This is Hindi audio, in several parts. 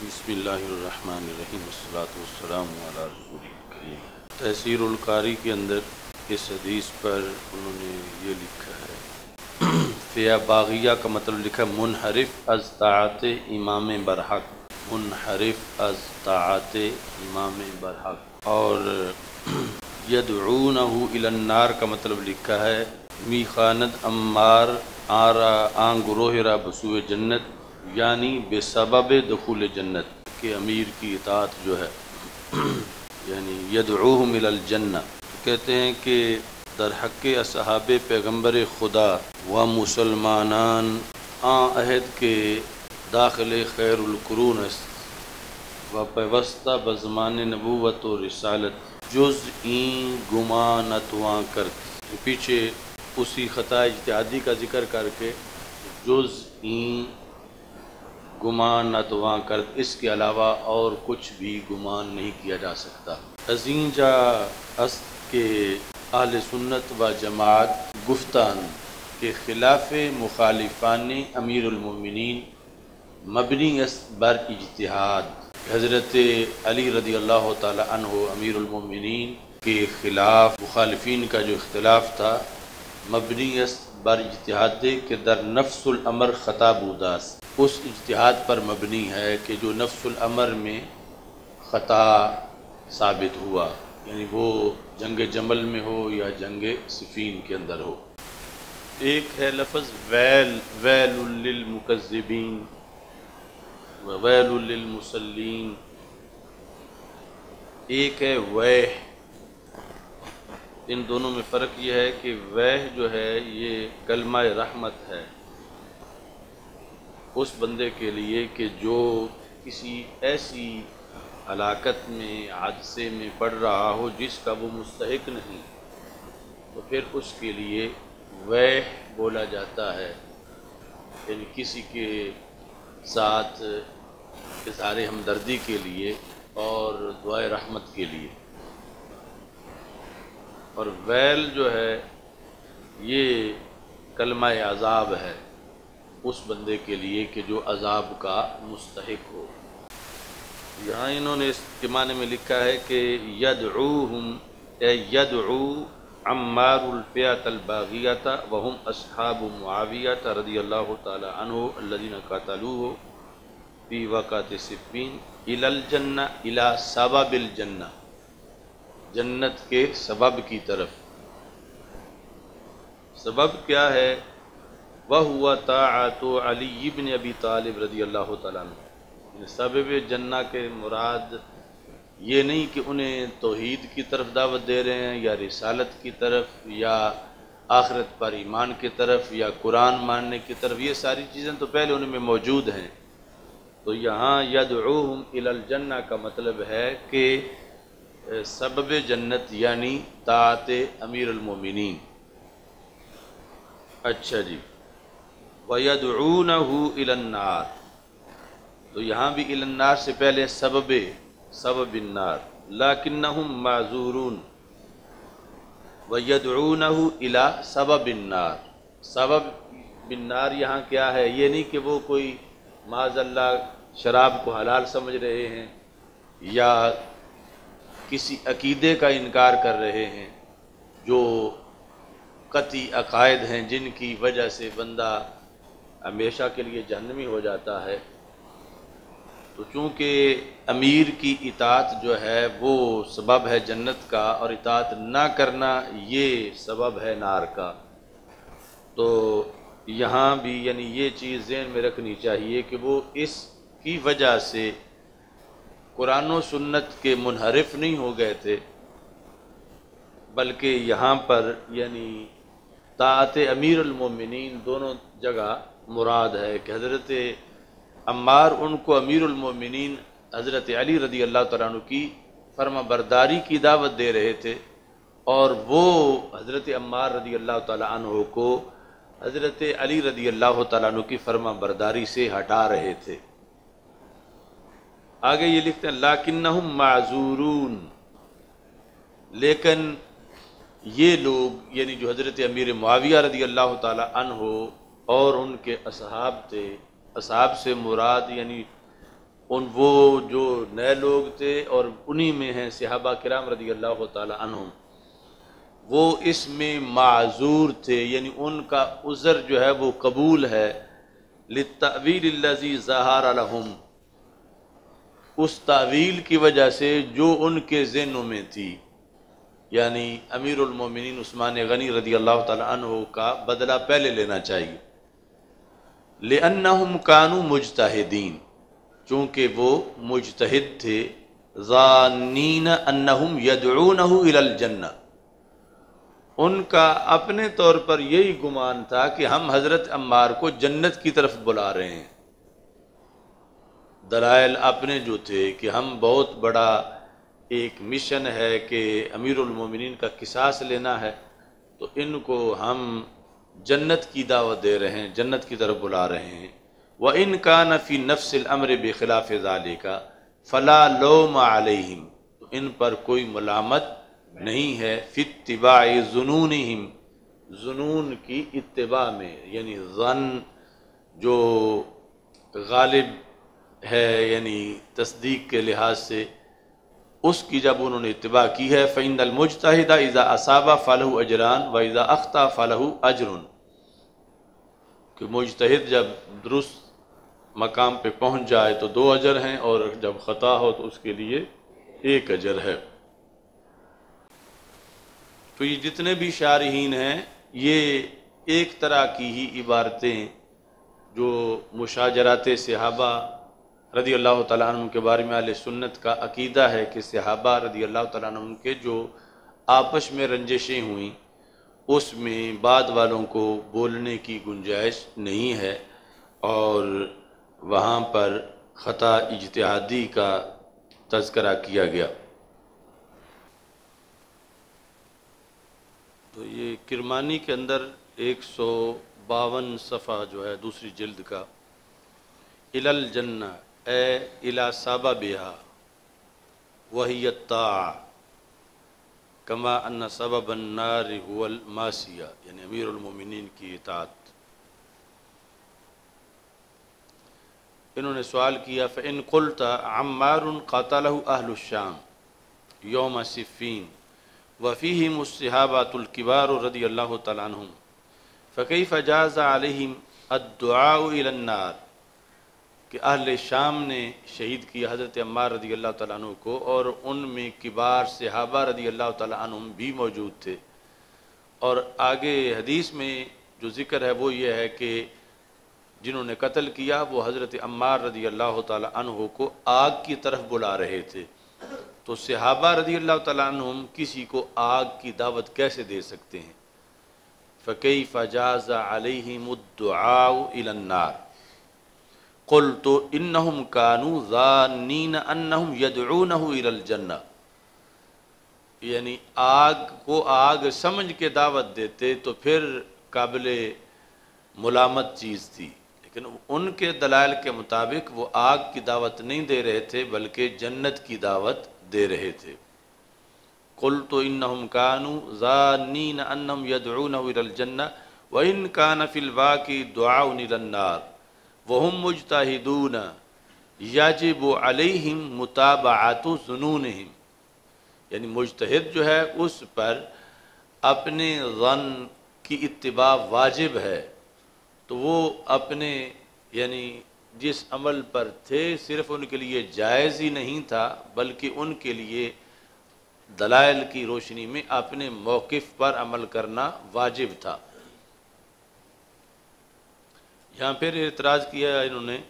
बसमीम तहसीरकारी के अंदर इस हदीस पर उन्होंने ये लिखा है। फ़िया बागिया का मतलब लिखा है, मुनहरफ अज तात इमाम बरहक। मुनहरफ अज तात इमाम बरहक। और यदूनहू इलन्नार का मतलब लिखा है मी खानत अम्मार आरा आं गुरोहरा बसूए जन्नत। यानी बेसबब दखूल जन्नत, के अमीर की इतात जो है, यानी यदूह मिलजन्ना कहते हैं कि दरहक असहाब पैगंबर खुदा, व मुसलमान आहद के दाखिल खैरकरून व पैवस्ता बजमान नबूत व रसालत, जुज़ ई गुमा नतवा कर पीछे उसी ख़ता इजतहादी का ज़िक्र करके, जुज़ ई गुमान न तो कर, इसके अलावा और कुछ भी गुमान नहीं किया जा सकता। अजीजा अस के आल सुन्नत व जमात गुफ्तान के ख़िलाफ़ मुखालिफान अमीरमिन मबनी अस बर इजतहाद। हज़रत अली रदी अल्लाह तहो अमीरमिन के ख़िलाफ़ मुखालफन का जो इख्तलाफ था, मबनी अस बर इजतहाद के दर नफ्सुल अमर ख़ताब उदास। उस इजतहाद पर मबनी है कि जो नफ्सुल में ख़ता साबित हुआ, यानी वो जंग जमल में हो या जंग सफ़ीन के अंदर हो। एक है लफ्ज़ वैल वैलमुकज़बिन वैलमुसलिन एक है वह। इन दोनों में फ़र्क यह है कि वह जो है, ये कलमा रहमत है। उस बंदे के लिए कि जो किसी ऐसी हलाकत में, हादसे में पड़ रहा हो जिसका वो मुस्तक नहीं। तो फिर उसके लिए वह बोला जाता है यानी किसी के साथ इजहार हमदर्दी के लिए और दुआ रहमत के लिए। और वैल जो है, ये कलमा अजाब है। उस बंदे के लिए कि जो अजाब का मुस्तक हो। यहाँ इन्होंने इस माने में लिखा है कि यदूम यदू अम्मारफ़ियातलबागियाता वहम असहाब मुआवियात रदी अल्लाह तदीन कातलू हो पी वक़ात सिफ़ीन इलजन्ना इला सबबिलजन्ना जन्नत के सबब की तरफ़। सबब क्या है? वह हुआ तात अली इबन अबी तालिब रदी अल्लाह तु सबब जन्ना के मुराद ये नहीं कि उन्हें तोहीद की तरफ़ दावत दे रहे हैं, या रिसालत की तरफ़, या आखरत पर ईमान की तरफ़, या कुरान मानने की तरफ़, ये सारी चीज़ें तो पहले उनमें मौजूद हैं। तो यहाँ यदूम इलजन्ना का मतलब है कि सबब जन्नत यानी तात अमीरमिन अच्छा जी। वयदूनहू इलन्नार। तो यहाँ भी इलन्नार से पहले सबब सबब इन्नार लाकिन्नहुम माजूरून। वयदूनहू इला सबब इन्नार सबब बिन्नार यहाँ क्या है? ये नहीं कि वो कोई माजल्ला शराब को हलाल समझ रहे हैं या किसी अकीदे का इनकार कर रहे हैं, जो कती अकायद हैं जिनकी वजह से बंदा हमेशा के लिए जहनमी हो जाता है तो चूँकि अमीर की इतात जो है वो सबब है जन्नत का और इतात ना करना ये सबब है नार का तो यहाँ भी यानी ये चीज़ जहन में रखनी चाहिए कि वो इसकी वजह से कुरान सुन्नत के मुनहरफ नहीं हो गए थे, बल्कि यहाँ पर यानी तात अमीरमिन दोनों जगह मुराद है कि हज़रत अम्मार, उनको अमीरमिन हज़रत अली रदी अल्लाह तु की फर्मा बरदारी की दावत दे रहे थे और वो हज़रत अम्मार रदी अल्लाह तु को हज़रत अली रदी अल्लाह तु की फर्मा बरदारी से हटा रहे थे। आगे ये लिखते हैं लाकिन माजूरून। लेकिन ये लोग, यानी जो हज़रत अमीर माविया रदी अल्लाह तहो और उनके असहाब थे। असहाब से मुराद यानी उन वो जो नए लोग थे और उन्हीं में हैं सिहाबा कराम रदी अल्लाह तहुम वो इसमें माजूर थे, यानी उनका उज़र जो है वो कबूल है। लवीलजी ज़हार अलहम उस तावील की वजह से जो उनके जहनों में थी, यानी अमीरमिन उस्मान गनी रदी अल्लाह तु का बदला पहले लेना चाहिए। ले कानू मुजतहिदीन चूँकि वो मुजतहिद थे ज़ानीन अन्नहुम यदूनहु उनका अपने तौर पर यही गुमान था कि हम हज़रत अम्मार को जन्नत की तरफ़ बुला रहे हैं दलाइल अपने जो थे कि हम बहुत बड़ा एक मिशन है कि अमीरमिन का किसास लेना है तो इनको हम जन्नत की दावत दे रहे हैं, जन्नत की तरफ़ बुला रहे हैं। व इन का नफ़ी नफ्सिल अमर बेखिलाफ़ ज़ाले का फ़ला लोम आलहिम तो इन पर कोई मलामत नहीं है फ़ितबा जुनून हिम जुनून की इतबा में, यानी जन जो गालिब है, यानी तस्दीक के लिहाज से, उसकी जब उन्होंने इतबा की है फ़ैन अलमुजतहिदा इज़ा असाबा फ़लहू अजरान, व इज़ा अख्ता फ़लहू अजरन। कि मुजतहिद जब दुरुस्त मकाम पे पहुँच जाए तो दो अजर हैं और जब ख़ता हो तो उसके लिए एक अजर है। तो ये जितने भी शारहीन हैं, ये एक तरह की ही इबारतें जो मुशाजरात सहाबा रदी अल्लाह तु के बारे में आल सुन्नत का अकीदा है कि सहाबा रदी अल्लाह तु के जो आपस में रंजिशें हुई उसमें बाद वालों को बोलने की गुंजाइश नहीं है और वहाँ पर ख़ता इजतहादी का तस्करा किया गया। तो ये किरमानी के अंदर एक सौ बावन सफ़ा जो है दूसरी जल्द का, इलल जन्ना, ए इला साबा बिहा, वही कमा अन्ना सबब नार यानी अमीरमिन की इतात इन्होंने सवाल किया फ़िन कुलता अम्मार क़तल अहलशाम योम सिफ़ीन वफ़ी मुसहाबातुल्किबार रदी अल्लाह तम फ़कई फ़जाज़ आलहिम अद्दुआनार कि अहल शाम ने शहीद किया हज़रत अम्मार रदी अल्लाह तु को और उनमें किबार सहाबा रदी अल्लाह तुम भी मौजूद थे। और आगे हदीस में जो ज़िक्र है वो ये है कि जिन्होंने कत्ल किया, वो हज़रत अम्मार रदी अल्लाह तह को आग की तरफ़ बुला रहे थे। तो सहाबा रदी अल्लाह तुम किसी को आग की दावत कैसे दे सकते हैं? फ़कई फ़जाज़ अलहिमुद्दुआनार कुल तो इन्नहुम कानू ज़ानीन अन्नहुम यदूनहु जन्ना। यानी आग को आग समझ के दावत देते तो फिर काबिल मुलामत चीज़ थी। लेकिन उनके दलाल के मुताबिक वो आग की दावत नहीं दे रहे थे, बल्कि जन्नत की दावत दे रहे थे। कुल तो इन कानू ज़ानीन अन्नम यदूनजन्ना व इन कान की दुआनार वहम मुजताहिदून याजिब अलहिम मुताबात जुनून यानी मुजतहिद जो है, उस पर अपने गन की इतबा वाजिब है। तो वो अपने, यानी जिस अमल पर थे, सिर्फ़ उनके लिए जायज़ ही नहीं था, बल्कि उनके लिए दलाइल की रोशनी में अपने मौक़ पर अमल करना वाजिब था। यहाँ फिर एतराज़ किया इन्होंने,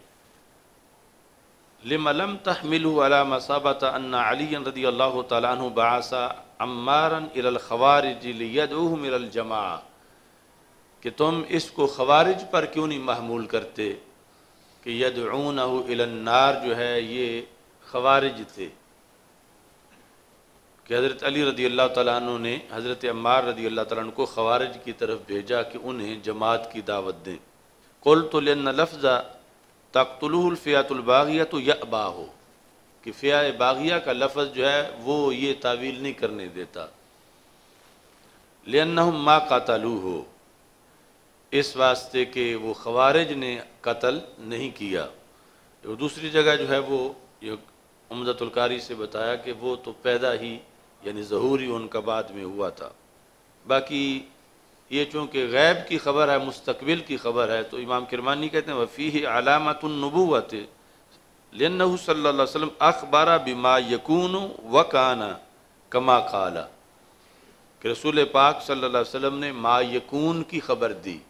लिमलम तहमिल अला मसाबत अन्ना अली रदी अल्लाह तसा अम्मारन इलखवारजमा जमा। कि तुम इसको खवारिज पर क्यों नहीं महमूल करते? कि यदून नार जो है ये खवारिज थे। कि हज़रत अली रदी अल्लाह तु ने हज़रत अम्मार रदी अल्लाह तु को खवारिज की तरफ़ भेजा कि उन्हें जमात की दावत दें। कुल तो लफ्ज़ा तख्तुलफ़ियातुलबागिया तो यबा हो कि फ़िया बागिया का लफ्ज़ जो है वो ये तावील नहीं करने देता लेना माँ कातलू हो इस वास्ते कि वो खवारज ने कत्ल नहीं किया तो दूसरी जगह जो है वो ये उमदतुल्कारी से बताया कि वो तो पैदा ही यानी ज़हूर उनका बाद में हुआ था बाकी ये चूँकि गैब की खबर है मुस्तबिल की खबर है तो इमाम किरमानी कहते हैं वफ़ी अलामतनबूत लेन सल्लम अखबारा बिमा यकून व काना कमा काला. कि रसूल पाक अलैहि वसल्लम ने मा यकून की खबर दी,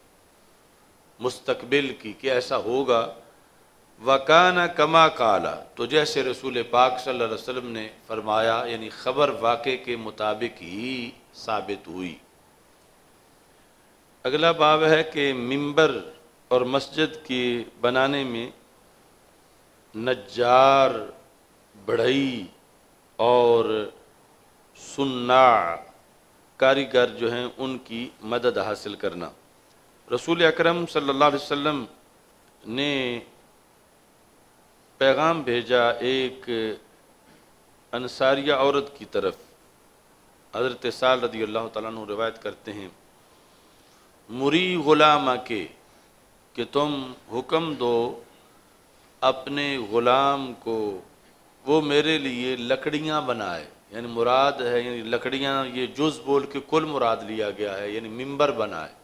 मुस्तकबिल की, कि ऐसा होगा। वकाना कमा काला तो जैसे रसूल पाक सल्लल्लाहु अलैहि वसल्लम ने फरमाया, यानी ख़बर वाक़े के मुताबिक ही साबित हुई। अगला बाब है कि मिंबर और मस्जिद के बनाने में नज्जार, बढ़ई और सुन्ना कारीगर जो हैं उनकी मदद हासिल करना। रसूल अकरम सल्लल्लाहु अलैहि वसल्लम ने पैगाम भेजा एक अनसारिया औरत की तरफ़। हज़रत साल रदी अल्लाह तु रिवायत करते हैं मुरी ग़ुलामा के, कि तुम हुक्म दो अपने ग़ुलाम को, वो मेरे लिए लकड़ियाँ बनाए। यानी मुराद है, यानी लकड़ियाँ, ये जुज़ बोल के कुल मुराद लिया गया है, यानी मिंबर बनाए,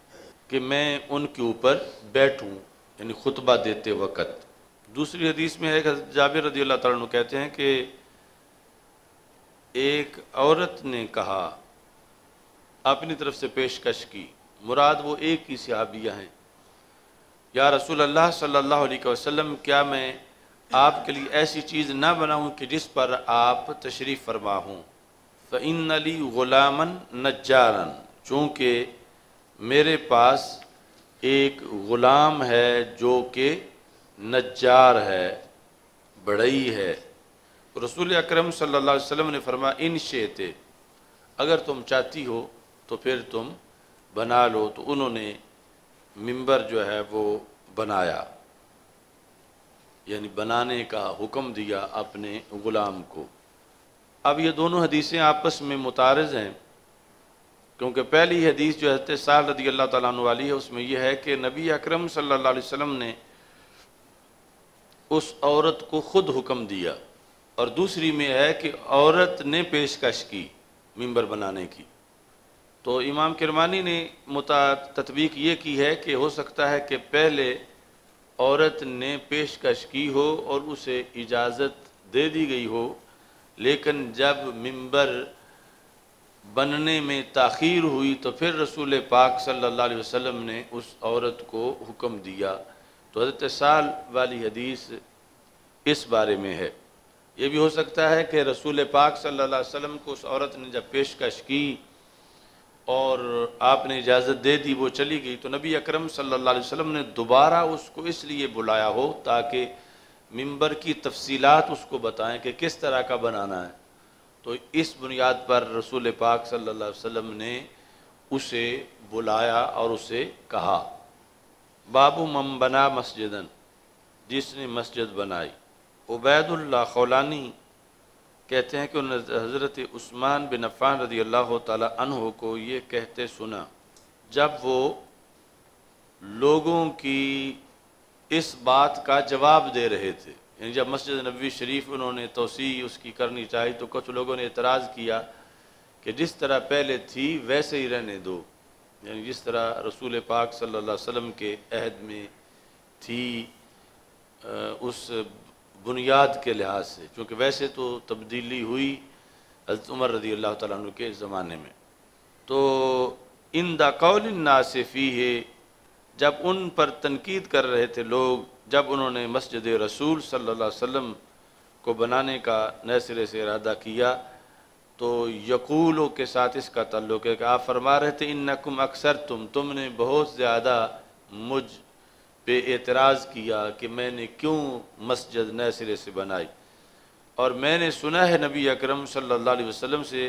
कि मैं उनके ऊपर बैठूँ, यानी खुतबा देते वक़्त। दूसरी हदीस में है जाबिर रदी अल्लाह तु कहते हैं कि एक औरत ने कहा, अपनी तरफ़ से पेशकश की मुराद वो एक ही सिहाबिया हैं। या रसूल अल्लाह सल्लल्लाहु अलैहि वसल्लम, क्या मैं आपके लिए ऐसी चीज़ ना बनाऊँ कि जिस पर आप तशरीफ़ फरमा हूँ? फ़िन अली ग़ुलामन नजारन चूँकि मेरे पास एक ग़ुलाम है जो कि नज्जार है, बड़ई है। रसूल अकरम सल्लल्लाहु अलैहि वसल्लम ने फरमा इन शेते अगर तुम चाहती हो तो फिर तुम बना लो तो उन्होंने मिंबर जो है वो बनाया। यानी बनाने का हुक्म दिया अपने ग़ुलाम को। अब ये दोनों हदीसें आपस में मुतारज़ हैं, क्योंकि पहली हदीस जो है साल रदी अल्लाह तला वाली है, उसमें यह है कि नबी अकरम सल्लल्लाहु अलैहि वसल्लम ने उस औरत को खुद हुक्म दिया। और दूसरी में है कि औरत ने पेशकश की मिंबर बनाने की। तो इमाम किरमानी ने मुता तत्वीक ये की है कि हो सकता है कि पहले औरत ने पेशकश की हो और उसे इजाज़त दे दी गई हो, लेकिन जब मिंबर बनने में ताख़ीर हुई तो फिर रसूल पाक सल्लल्लाहु अलैहि वसल्लम ने उस औरत को हुक्म दिया। तो हज़रत साल वाली हदीस इस बारे में है। ये भी हो सकता है कि रसूल पाक सल्लल्लाहु अलैहि वसल्लम को उस औरत ने जब पेशकश की और आपने इजाज़त दे दी, वो चली गई। तो नबी अकरम सल्लल्लाहु अलैहि वसल्लम ने दोबारा उसको इसलिए बुलाया हो ताकि मिंबर की तफसीलात उसको बताएँ कि किस तरह का बनाना है। तो इस बुनियाद पर रसूल पाक सल्लल्लाहु अलैहि वसल्लम ने उसे बुलाया और उसे कहा, बाबू मम बना मस्जिदन, जिसने मस्जिद बनाई उबैदुल्ला खौलानी कहते हैं कि हज़रत उस्मान बिन अफ़ान रदी अल्लाह तहो को ये कहते सुना, जब वो लोगों की इस बात का जवाब दे रहे थे, यानी जब मस्जिद नबी शरीफ उन्होंने तोसी उसकी करनी चाहिए तो कुछ लोगों ने एतराज़ किया कि जिस तरह पहले थी, वैसे ही रहने दो। यानी जिस तरह रसूल पाक सल्लल्लाहु अलैहि वसल्लम के अहद में थी उस बुनियाद के लिहाज से, क्योंकि वैसे तो तब्दीली हुई हज़रत उमर रदी अल्लाह तु के ज़माने में। तो इन दौल नासिफ़ी है जब उन पर तनकीद कर रहे थे लोग, जब उन्होंने मस्जिद रसूल अलैहि वसल्लम को बनाने का नए सिरे से इरादा किया तो यकूलों के साथ इसका ताल्लुक है कि आप फरमा रहे थे इन नकुम अक्सर तुम, तुमने बहुत ज़्यादा मुझ पे एतराज़ किया कि मैंने क्यों मस्जिद नए सिरे से बनाई। और मैंने सुना है नबी अकरम सल्लल्लाहु अलैहि वसल्लम से,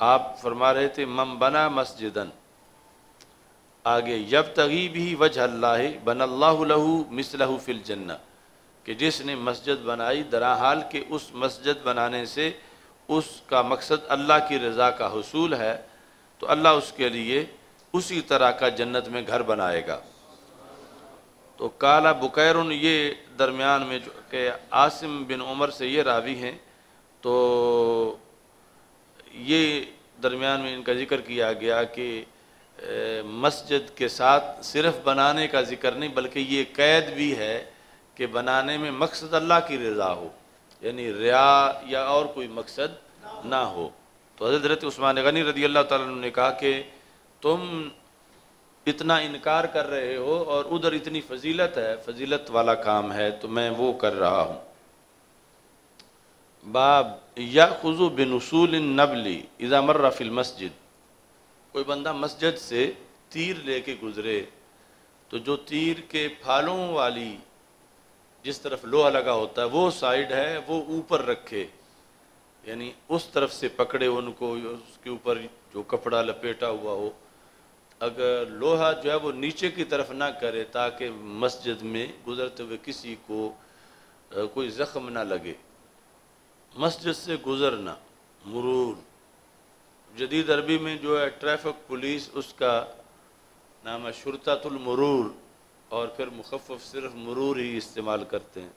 आप फरमा रहे थे, मम बना मस्जिदन, आगे जब तगी भी वजह अल्लाह बन अल्लाहू मिसलहू फिल जन्ना कि जिसने मस्जिद बनाई दरा हाल के उस मस्जिद बनाने से उसका मकसद अल्लाह की रज़ा का हसूल है तो अल्लाह उसके लिए उसी तरह का जन्नत में घर बनाएगा। तो काला बुकैर ये दरमियान में जो कि आसिम बिन उमर से ये रावी हैं तो ये दरमियान में इनका ज़िक्र किया गया कि मस्जिद के साथ सिर्फ़ बनाने का ज़िक्र नहीं, बल्कि ये कैद भी है कि बनाने में मकसद अल्लाह की रज़ा हो, यानी रिया या और कोई मकसद ना हो। तो हज़रत उस्मान गनी रदी अल्लाह ताला ने कहा कि, तुम इतना इनकार कर रहे हो और उधर इतनी फजीलत है, फजीलत वाला काम है तो मैं वो कर रहा हूँ। बाब या खुजू बिनसूल नबली इज़ा मर्रा फिल मस्जिद। कोई बंदा मस्जिद से तीर लेके गुजरे तो जो तीर के फालों वाली जिस तरफ़ लोहा लगा होता है, वो साइड है, वो ऊपर रखे। यानी उस तरफ़ से पकड़े उनको, उसके ऊपर जो कपड़ा लपेटा हुआ हो अगर लोहा जो है वो नीचे की तरफ़ ना करे ताकि मस्जिद में गुजरते हुए किसी को कोई ज़ख्म ना लगे। मस्जिद से गुजरना मरूर। जदीद अरबी में जो है ट्रैफ़िक पुलिस उसका नाम है शुरतुलमरूर और फिर मुखफ़ सिर्फ़ मरूर ही इस्तेमाल करते हैं।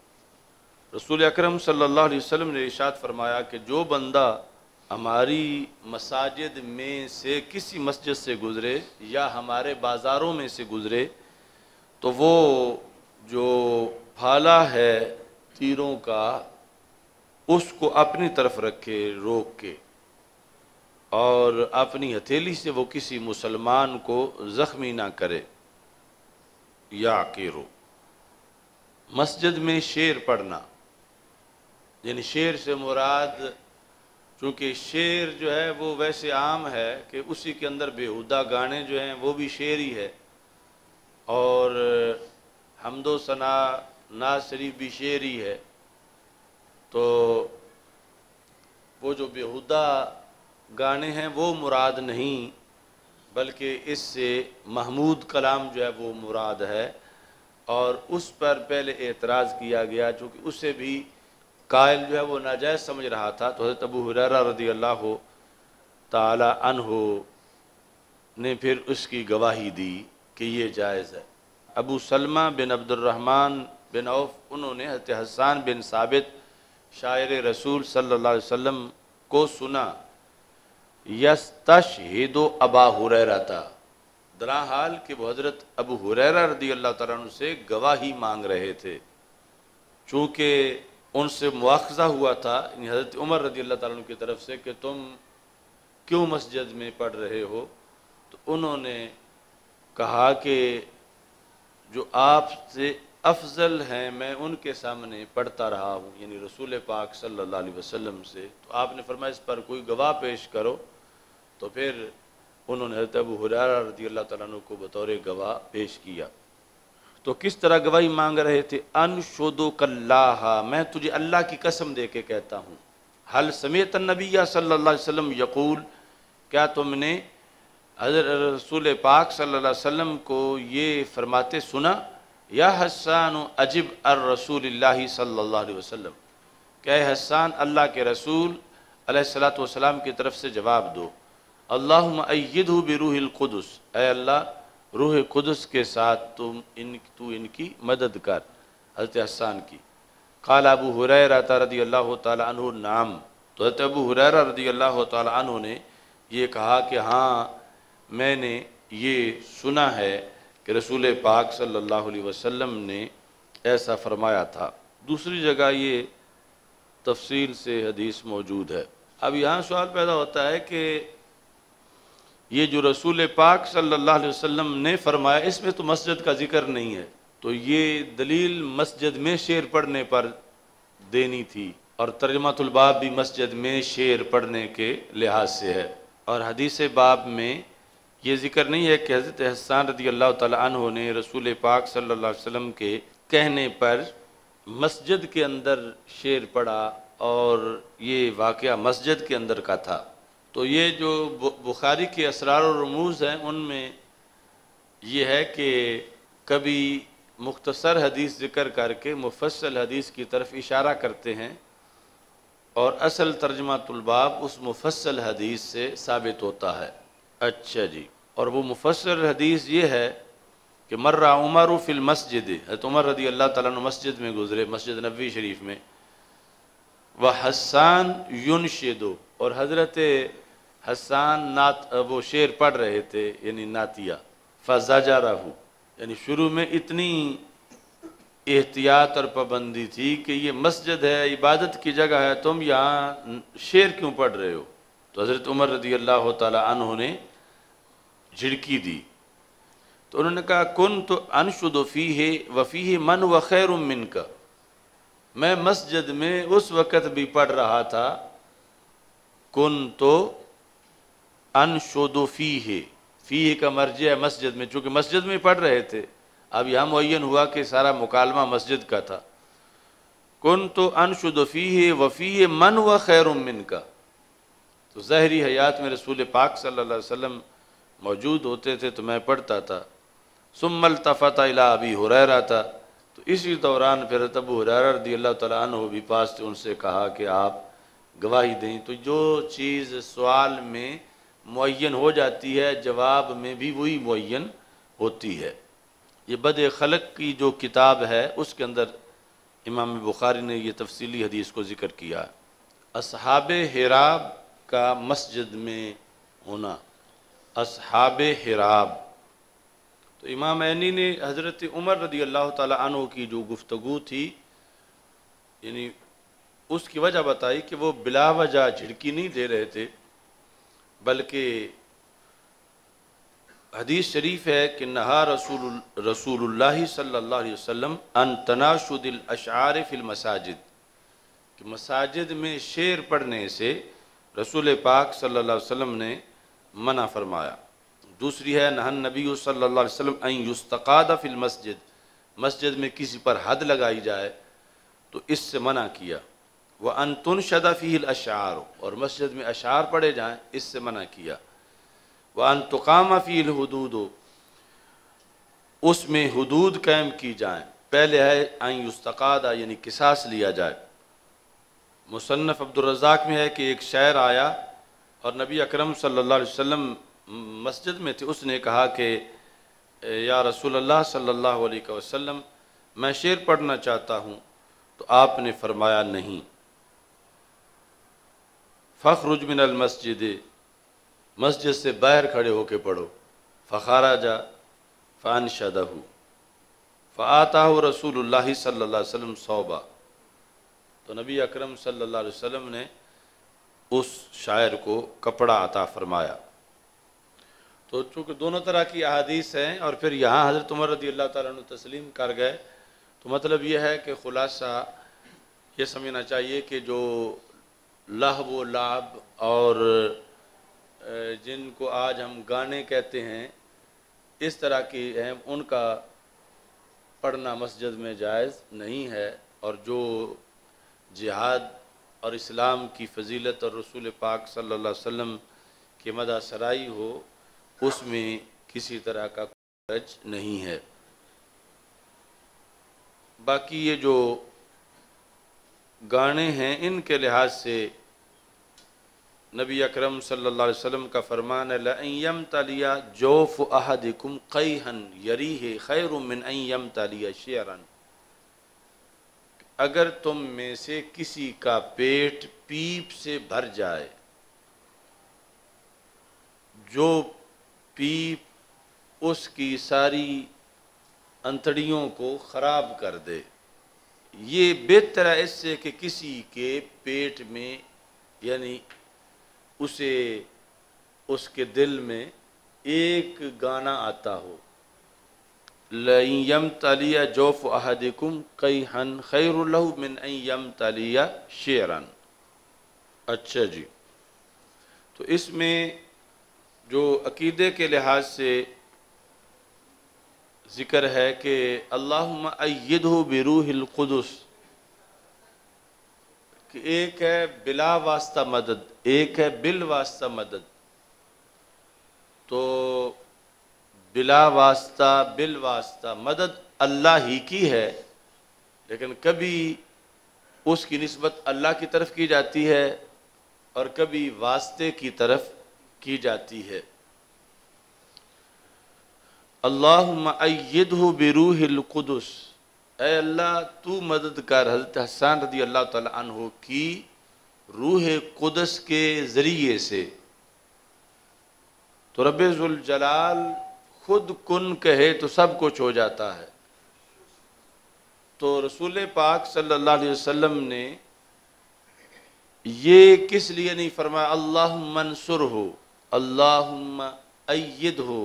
रसूल अकरम अलैहि वसल्लम ने इशात फरमाया कि जो बंदा हमारी मसाजिद में से किसी मस्जिद से गुज़रे या हमारे बाज़ारों में से गुज़रे तो वो जो फाला है तीरों का, उसको अपनी तरफ़ रखे रोक के और अपनी हथेली से वो किसी मुसलमान को ज़ख्मी ना करे या केरो मस्जिद में शेर पढ़ना, यानी शेर से मुराद चूँकि शेर जो है वो वैसे आम है कि उसी के अंदर बेहुदा गाने जो हैं वो भी शेर ही है। और हमदो सना ना शरीफ भी शेर ही है। तो वो जो बेहुदा गाने हैं वो मुराद नहीं, बल्कि इससे महमूद कलाम जो है वो मुराद है। और उस पर पहले एतराज़ किया गया, चूँकि उससे भी कायल जो है वो नाजायज़ समझ रहा था तो हज़रत अबू हुररा रदी अल्लाह ताला ने फिर उसकी गवाही दी कि ये जायज़ है। Abu Salma bin Abdulrahman bin Auf, उन्होंने हज़रत हसान बिन साबित शायर रसूल अलैहि वसल्लम को सुना यस तशहिदो अबा हुरैरा था दरा हाल कि वो हज़रत अबू हुरैरा रदी अल्लाह तु से गवाही मांग रहे थे, चूँकि उनसे मुआवजा हुआ था हज़रत उमर रदी अल्लाह तु की तरफ़ से कि तुम क्यों मस्जिद में पढ़ रहे हो? तो उन्होंने कहा कि जो आपसे अफजल हैं, मैं उनके सामने पढ़ता रहा हूँ, यानी रसूल पाक सल्लल्लाहु अलैहि वसल्लम से। तो आपने फरमाया, इस पर कोई गवाह पेश करो। तो फिर उन्होंने हज़रत अबू हुरारा रदी अल्लाह तु को बतौर गवाह पेश किया। तो किस तरह गवाही मांग रहे थे? अनशोदो कल्लाहा मैं तुझे अल्लाह की कसम दे के कहता हूँ। हल समेत नबिया अलैहि वसल्लम यकूल, क्या तुमने हज़रत रसूल पाक अलैहि वसल्लम को ये फरमाते सुना? या हसान अजिब अर रसूल अलैहि वसल्लम। क्या हसान अल्लाह के रसूल सलाम की तरफ़ से जवाब दो। अल्लाहद बिरूहिल कुदस। अल्लाह रूह कुदस के साथ तुम इन, तू इनकी मदद कर, हज़रत हसान की। काल अबू हुरैरा रदी अल्लाह तु नाम। तो हज़रत अबू हुरैरा रदी अल्लाह तु ने ये कहा कि हाँ मैंने ये सुना है कि रसूल पाक सल्लल्लाहु अलैहि वसल्लम ने ऐसा फरमाया था। दूसरी जगह ये तफसील से हदीस मौजूद है। अब यहाँ सवाल पैदा होता है कि ये जो रसूल पाक सल्लल्लाहु अलैहि वसल्लम ने फरमाया, इसमें तो मस्जिद का ज़िक्र नहीं है। तो ये दलील मस्जिद में शेर पढ़ने पर देनी थी और तर्जमातुलबाब भी मस्जिद में शेर पढ़ने के लिहाज से है। और हदीस बाब में ये ज़िक्र नहीं है कि हज़रत हसान रदी अल्लाह तु ने रसूल पाक सल्लल्लाहु अलैहि वसल्लम के कहने पर मस्जिद के अंदर शेर पढ़ा और ये वाक़ मस्जिद के अंदर का था। तो ये जो बुखारी के असरार और रमूज़ हैं, उनमें ये है कि कभी मुख्तसर हदीस ज़िक्र करके मुफसल हदीस की तरफ़ इशारा करते हैं और असल तर्जमा तलबाब उस मुफसल हदीस से साबित होता है। अच्छा जी, और वो मुफसल हदीस ये है कि मर्रा उमर फिल मस्जिद, हज़रत उमर रदी अल्लाह तला मस्जिद में गुजरे, मस्जिद नबी शरीफ में। वह हसान यून शेदो और हज़रत हसान नात वो शेर पढ़ रहे थे, यानी नातिया। फ़जाजा रहू यानी शुरू में इतनी एहतियात और पाबंदी थी कि ये मस्जिद है, इबादत की जगह है, तुम यहाँ शेर क्यों पढ़ रहे हो? तो हज़रत उमर रदी अल्लाह तु ने झिड़की दी। तो उन्होंने कहा कुन तो अनशुदफ़ी है वफ़ी है मन व खैर उमिन का मैं मस्जिद में उस वक़्त भी पढ़ रहा था कन तो अनशुदफ़ी है फ़ी का मर्ज है मस्जिद में, चूँकि मस्जिद में पढ़ रहे थे। अब यह मुन हुआ कि सारा मुकालमा मस्जिद का था। कन तो अनशुदफ़ी है वफ़ी है मन व खैर मिन का तो जहरी हयात में रसूल पाक सल्लल्लाहु मौजूद होते थे तो मैं पढ़ता था। सुमल तफ़त अला अभी रह था। तो इसी दौरान फिर तब रदी अल्लाह तु भी पास थे, उनसे कहा कि आप गवाही दें। तो जो चीज़ सवाल में मुन हो जाती है, जवाब में भी वही मुन होती है। ये बद खलक की जो किताब है, उसके अंदर इमाम बुखारी ने यह तफसीली हदीस को ज़िक्र किया। असहाब हिराब का मस्जिद में होना। असहाब हिराब। तो इमाम ऐनी ने हज़रत उमर रदी अल्लाह तु की जो गुफ्तु थी, यानी उसकी वजह बताई कि वो बिला वजह झिड़की नहीं दे रहे थे। बल्कि हदीस शरीफ है कि नहा रसूल रसूलुल्लाह सल्लल्लाहु अलैहि वसल्लम अन तनाशुदिल अशार फिल मसाजिद, कि मसाजिद में शेर पढ़ने से रसूल पाक सल्लल्लाहु अलैहि वसल्लम ने मना फरमाया। दूसरी है नहन नबी सल्लल्लाहु अलैहि वसल्लम अन फिल मस्जिद मस्जिद में किसी पर हद लगाई जाए तो इससे मना किया। वह अन तुन शदाफ़ी अशार और मस्जिद में अशार पढ़े जाएँ, इससे मना किया। वह अन तुकामा फ़ील हदूद, उसमें हदूद कैम की जाए। पहले है आई उस्तकादा यानी किसास लिया जाए। मुसन्फ़ अब्दुलरज़ाक में है कि एक शायर आया, और नबी अकरम वसल्लम मस्जिद में थे। उसने कहा कि या रसूल अल्लाह अलैहि वसल्लम, मैं शेर पढ़ना चाहता हूँ तो आपने फरमाया नहीं। फ़खरुज मिनल मस्जिद मस्जिद से बाहर खड़े होके पढ़ो। फ़खारा जा फ़ान शदहू फ़ाता रसूल सल्लल्लाहु सौबा। तो नबी अकरम सल्लल्लाहु अलैहि वसल्लम ने उस शायर को कपड़ा अता फरमाया। तो चूँकि दोनों तरह की अहादीस हैं और फिर यहाँ हज़रत उमर रदी अल्लाह ताली तस्लीम कर गए तो मतलब यह है कि ख़ुलासा ये समझना चाहिए कि जो लह व लाभ और जिनको आज हम गाने कहते हैं, इस तरह की हैं, उनका पढ़ना मस्जिद में जायज़ नहीं है और जो जिहाद और इस्लाम की फजीलत और रसूल पाक सल्लल्लाहु अलैहि वसल्लम की मदा सराई हो, उसमें किसी तरह का खर्च नहीं है। बाकी ये जो गाने हैं इनके लिहाज से। नबी अकरम सल्लल्लाहु अलैहि वसल्लम का फरमान लम तलिया जोफ़ अहदिकुम क़ैहन यरी है खैर मिन यम तलिया शेरन अगर तुम में से किसी का पेट पीप से भर जाए, जो पीप उसकी सारी अंतड़ियों को ख़राब कर दे ये बेहतर है इससे कि किसी के पेट में, यानी उसे, उसके दिल में एक गाना आता हो। लम तलिया जोफ अहदिकुम कई हन खैरु मिन यम तलिया शेरन। अच्छा जी। तो इसमें जो अकीदे के लिहाज से ज़िक्र है कि अल्लाह बिरूहिलकुदस कि एक है बिला वास्ता मदद, एक है बिल वास्ता मदद। तो बिला वास्ता, बिल वास्ता मदद अल्लाह ही की है, लेकिन कभी उसकी नस्बत अल्लाह की तरफ़ की जाती है और कभी वास्ते की तरफ़ की जाती है। अल्लाहद बिरूहकुदस अल्लाह, तू मदद कर हज़रत हसन रदी अल्लाह तहो की रूह कुदस के ज़रिए से। तो रबाल खुद कुन कहे तो सब कुछ हो जाता है। तो रसूल पाक सल्लल्लाहु अलैहि वसल्लम ने ये किस लिए नहीं फरमाया? अल्लाह मंसुर हो अल्लाह अयद हो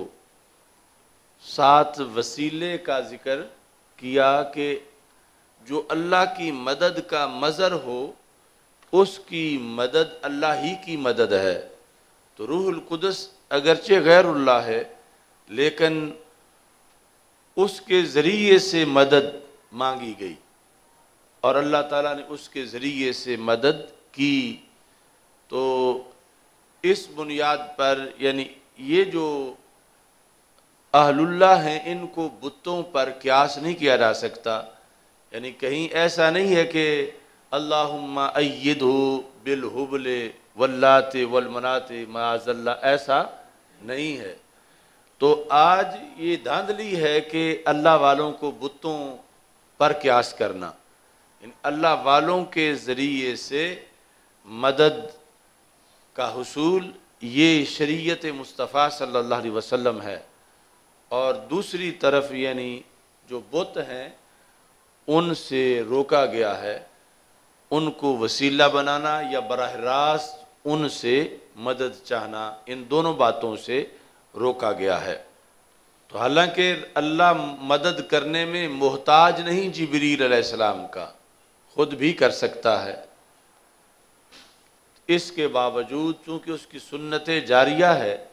सात वसीले का ज़िक्र किया कि जो अल्लाह की मदद का मज़र हो, उसकी मदद अल्लाह ही की मदद है। तो रूहुल कुदस अगरचे गैरुल्लाह है, लेकिन उसके ज़रिए से मदद मांगी गई। और अल्लाह ताला ने उसके ज़रिए से मदद की। तो इस बुनियाद पर, यानी ये जो अहलुल्लाह हैं, इनको बुतों पर क्यास नहीं किया जा सकता। यानी कहीं ऐसा नहीं है कि अल्लाहुम्मा अय्यद हो बिल हुबले वल्लाते वलमनाते, माजल्ला, ऐसा नहीं है। तो आज ये धांधली है कि अल्लाह वालों को बुतों पर क्यास करना। अल्लाह वालों के ज़रिए से मदद का हसूल ये शरीयत मुस्तफ़ा सल्लल्लाहु अलैहि वसल्लम है। और दूसरी तरफ़ यानी जो बुत हैं, उनसे रोका गया है। उनको वसीला बनाना या बरह रास्त उनसे मदद चाहना, इन दोनों बातों से रोका गया है। तो हालाँकि अल्लाह मदद करने में मोहताज नहीं जबरील का, खुद भी कर सकता है। इसके बावजूद चूँकि उसकी सुन्नत जारिया है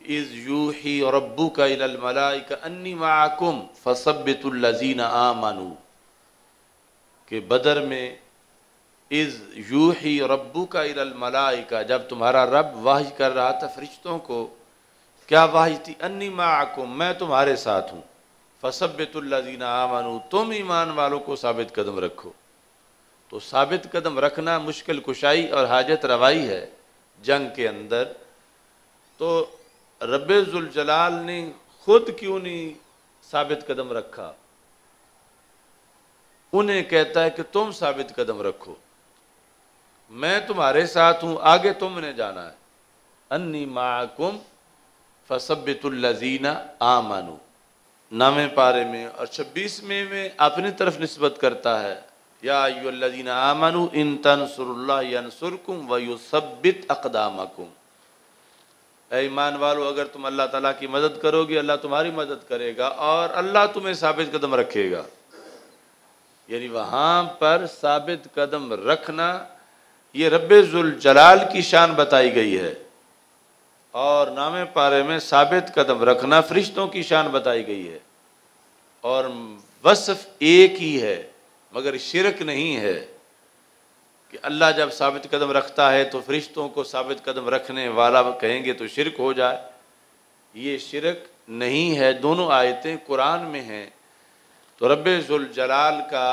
इज़ यू ही और रब्बू का अन्नी माकुम फसबितुल्लजीन आमानू। के बदर में इज़ यू ही का इलमलाई का जब तुम्हारा रब वाहिज कर रहा था फरिश्तों को, क्या वाहिज थी? अन्नी माकुम, मैं तुम्हारे साथ हूँ। फसबितुल्लजीन आमानू, तुम ईमान वालों को साबित कदम रखो। तो साबित कदम रखना मुश्किल कुशाई और हाजत रवाई है जंग के अंदर। तो जलाल ने खुद क्यों नहीं साबित कदम रखा? उन्हें कहता है कि तुम साबित कदम रखो। मैं तुम्हारे साथ हूँ, आगे तुमने जाना है। अन्नी माकुम फसबितुल्लजीना आमानू। नामे पारे में और छब्बीसवें में अपनी तरफ़ नस्बत करता है, या यादीन आमनु इन तनसुरकुम वयुसबित अकदामकुम। ईमान वालों, अगर तुम अल्लाह ताला की मदद करोगे, अल्लाह तुम्हारी मदद करेगा और अल्लाह तुम्हें साबित कदम रखेगा। यानी वहाँ पर साबित कदम रखना, ये रब्जुल जलाल की शान बताई गई है। और नामे पारे में साबित कदम रखना फरिश्तों की शान बताई गई है। और वसफ एक ही है, मगर शिरक नहीं है। कि अल्लाह जब साबित कदम रखता है तो फरिश्तों को साबित कदम रखने वाला कहेंगे तो शिरक हो जाए। ये शिरक नहीं है, दोनों आयतें कुरान में हैं। तो रब जलाल का,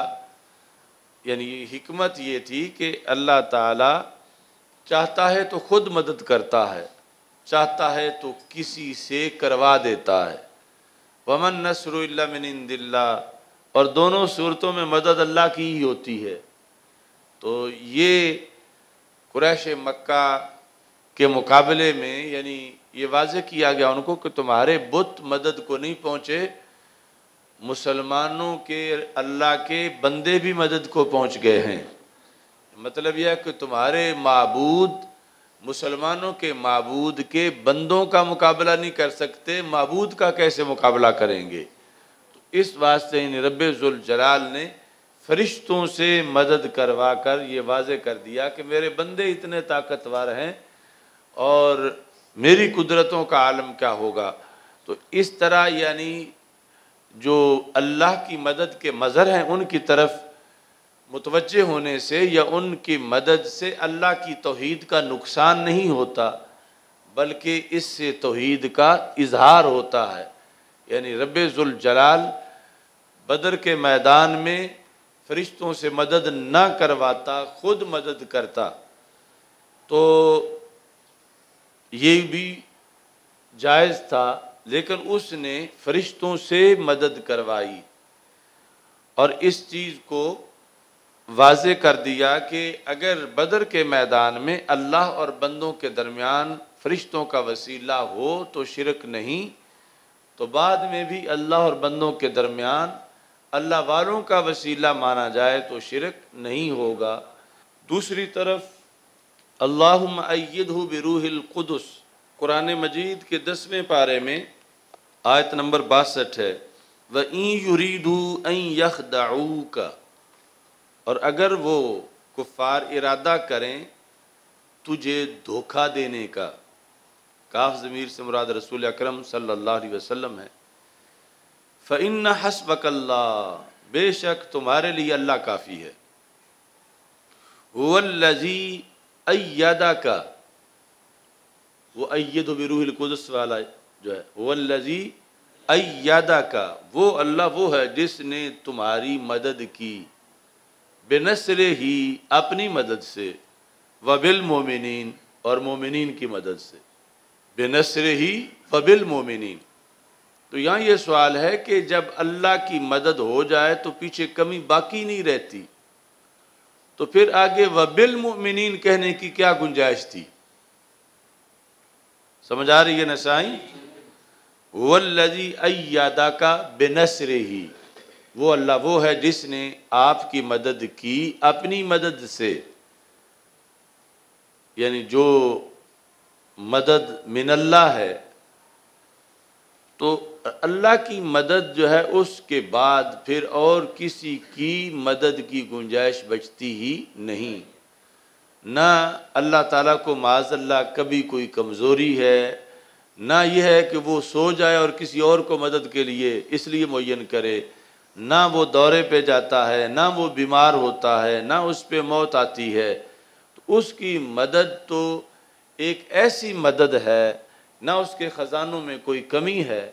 यानी हिकमत ये थी कि अल्लाह ताला चाहता है तो खुद मदद करता है, चाहता है तो किसी से करवा देता है। वमन नसर मिन दिल्ला और दोनों सूरतों में मदद अल्लाह की ही होती है। तो ये कुरैश मक्का के मुकाबले में, यानी ये वाज किया गया उनको कि तुम्हारे बुत मदद को नहीं पहुँचे, मुसलमानों के, अल्लाह के बंदे भी मदद को पहुँच गए हैं। मतलब यह कि तुम्हारे मबूद, मुसलमानों के मबूद के बंदों का मुकाबला नहीं कर सकते, मबूद का कैसे मुकाबला करेंगे? तो इस वास्ते इन रब जलाल ने फरिश्तों से मदद करवा कर ये वाज कर दिया कि मेरे बंदे इतने ताकतवर हैं और मेरी कुदरतों का आलम क्या होगा? तो इस तरह यानी जो अल्लाह की मदद के मज़र हैं, उनकी तरफ़ मुतवजह होने से या उनकी मदद से अल्लाह की तोहद का नुकसान नहीं होता, बल्कि इससे तोहद का इजहार होता है। यानी रब जलाल बदर के मैदान में फरिश्तों से मदद ना करवाता, खुद मदद करता तो ये भी जायज़ था, लेकिन उसने फरिश्तों से मदद करवाई और इस चीज़ को वाज कर दिया कि अगर बदर के मैदान में अल्लाह और बंदों के दरमियान फरिश्तों का वसीला हो तो शिरक नहीं तो बाद में भी अल्लाह और बंदों के दरमियान अल्लाह वालों का वसीला माना जाए तो शिरक नहीं होगा। दूसरी तरफ़ अल्लाहद बिरूहिल कुदस, कुरान मजीद के दसवें पारे में आयत नंबर बासठ है, व ई युरीदू यख दाऊ का और अगर वो कुफ़ार इरादा करें तुझे धोखा देने का। काफ ज़मीर से मुराद रसूल अक्रम अलैहि वसल्लम है। फ़िन हसबकल्ला बेशक तुम्हारे लिए अल्लाह काफ़ी है। वल्लजी अयदा का वो अयद बिरूहिल कुदस वाला जो है वल्लजी अयदा का वो अल्लाह वो है जिसने तुम्हारी मदद की। बेनसर ही अपनी मदद से, वबिल मोमिन और मोमिन की मदद से। बेनसर ही वबिल मोमिन तो यहाँ ये सवाल है कि जब अल्लाह की मदद हो जाए तो पीछे कमी बाकी नहीं रहती। तो फिर आगे वबिल कहने की क्या गुंजाइश थी? समझ आ रही है नसाई वल्लजी अयादा का बेनसर ही वो अल्लाह वो है जिसने आपकी मदद की अपनी मदद से। यानी जो मदद मिनल्ला है तो अल्लाह की मदद जो है, उसके बाद फिर और किसी की मदद की गुंजाइश बचती ही नहीं। ना अल्लाह ताला को माजल्ला कभी कोई कमज़ोरी है, ना यह है कि वो सो जाए और किसी और को मदद के लिए इसलिए मुन करे। ना वो दौरे पे जाता है, ना वो बीमार होता है, ना उस पर मौत आती है। तो उसकी मदद तो एक ऐसी मदद है, ना उसके ख़जानों में कोई कमी है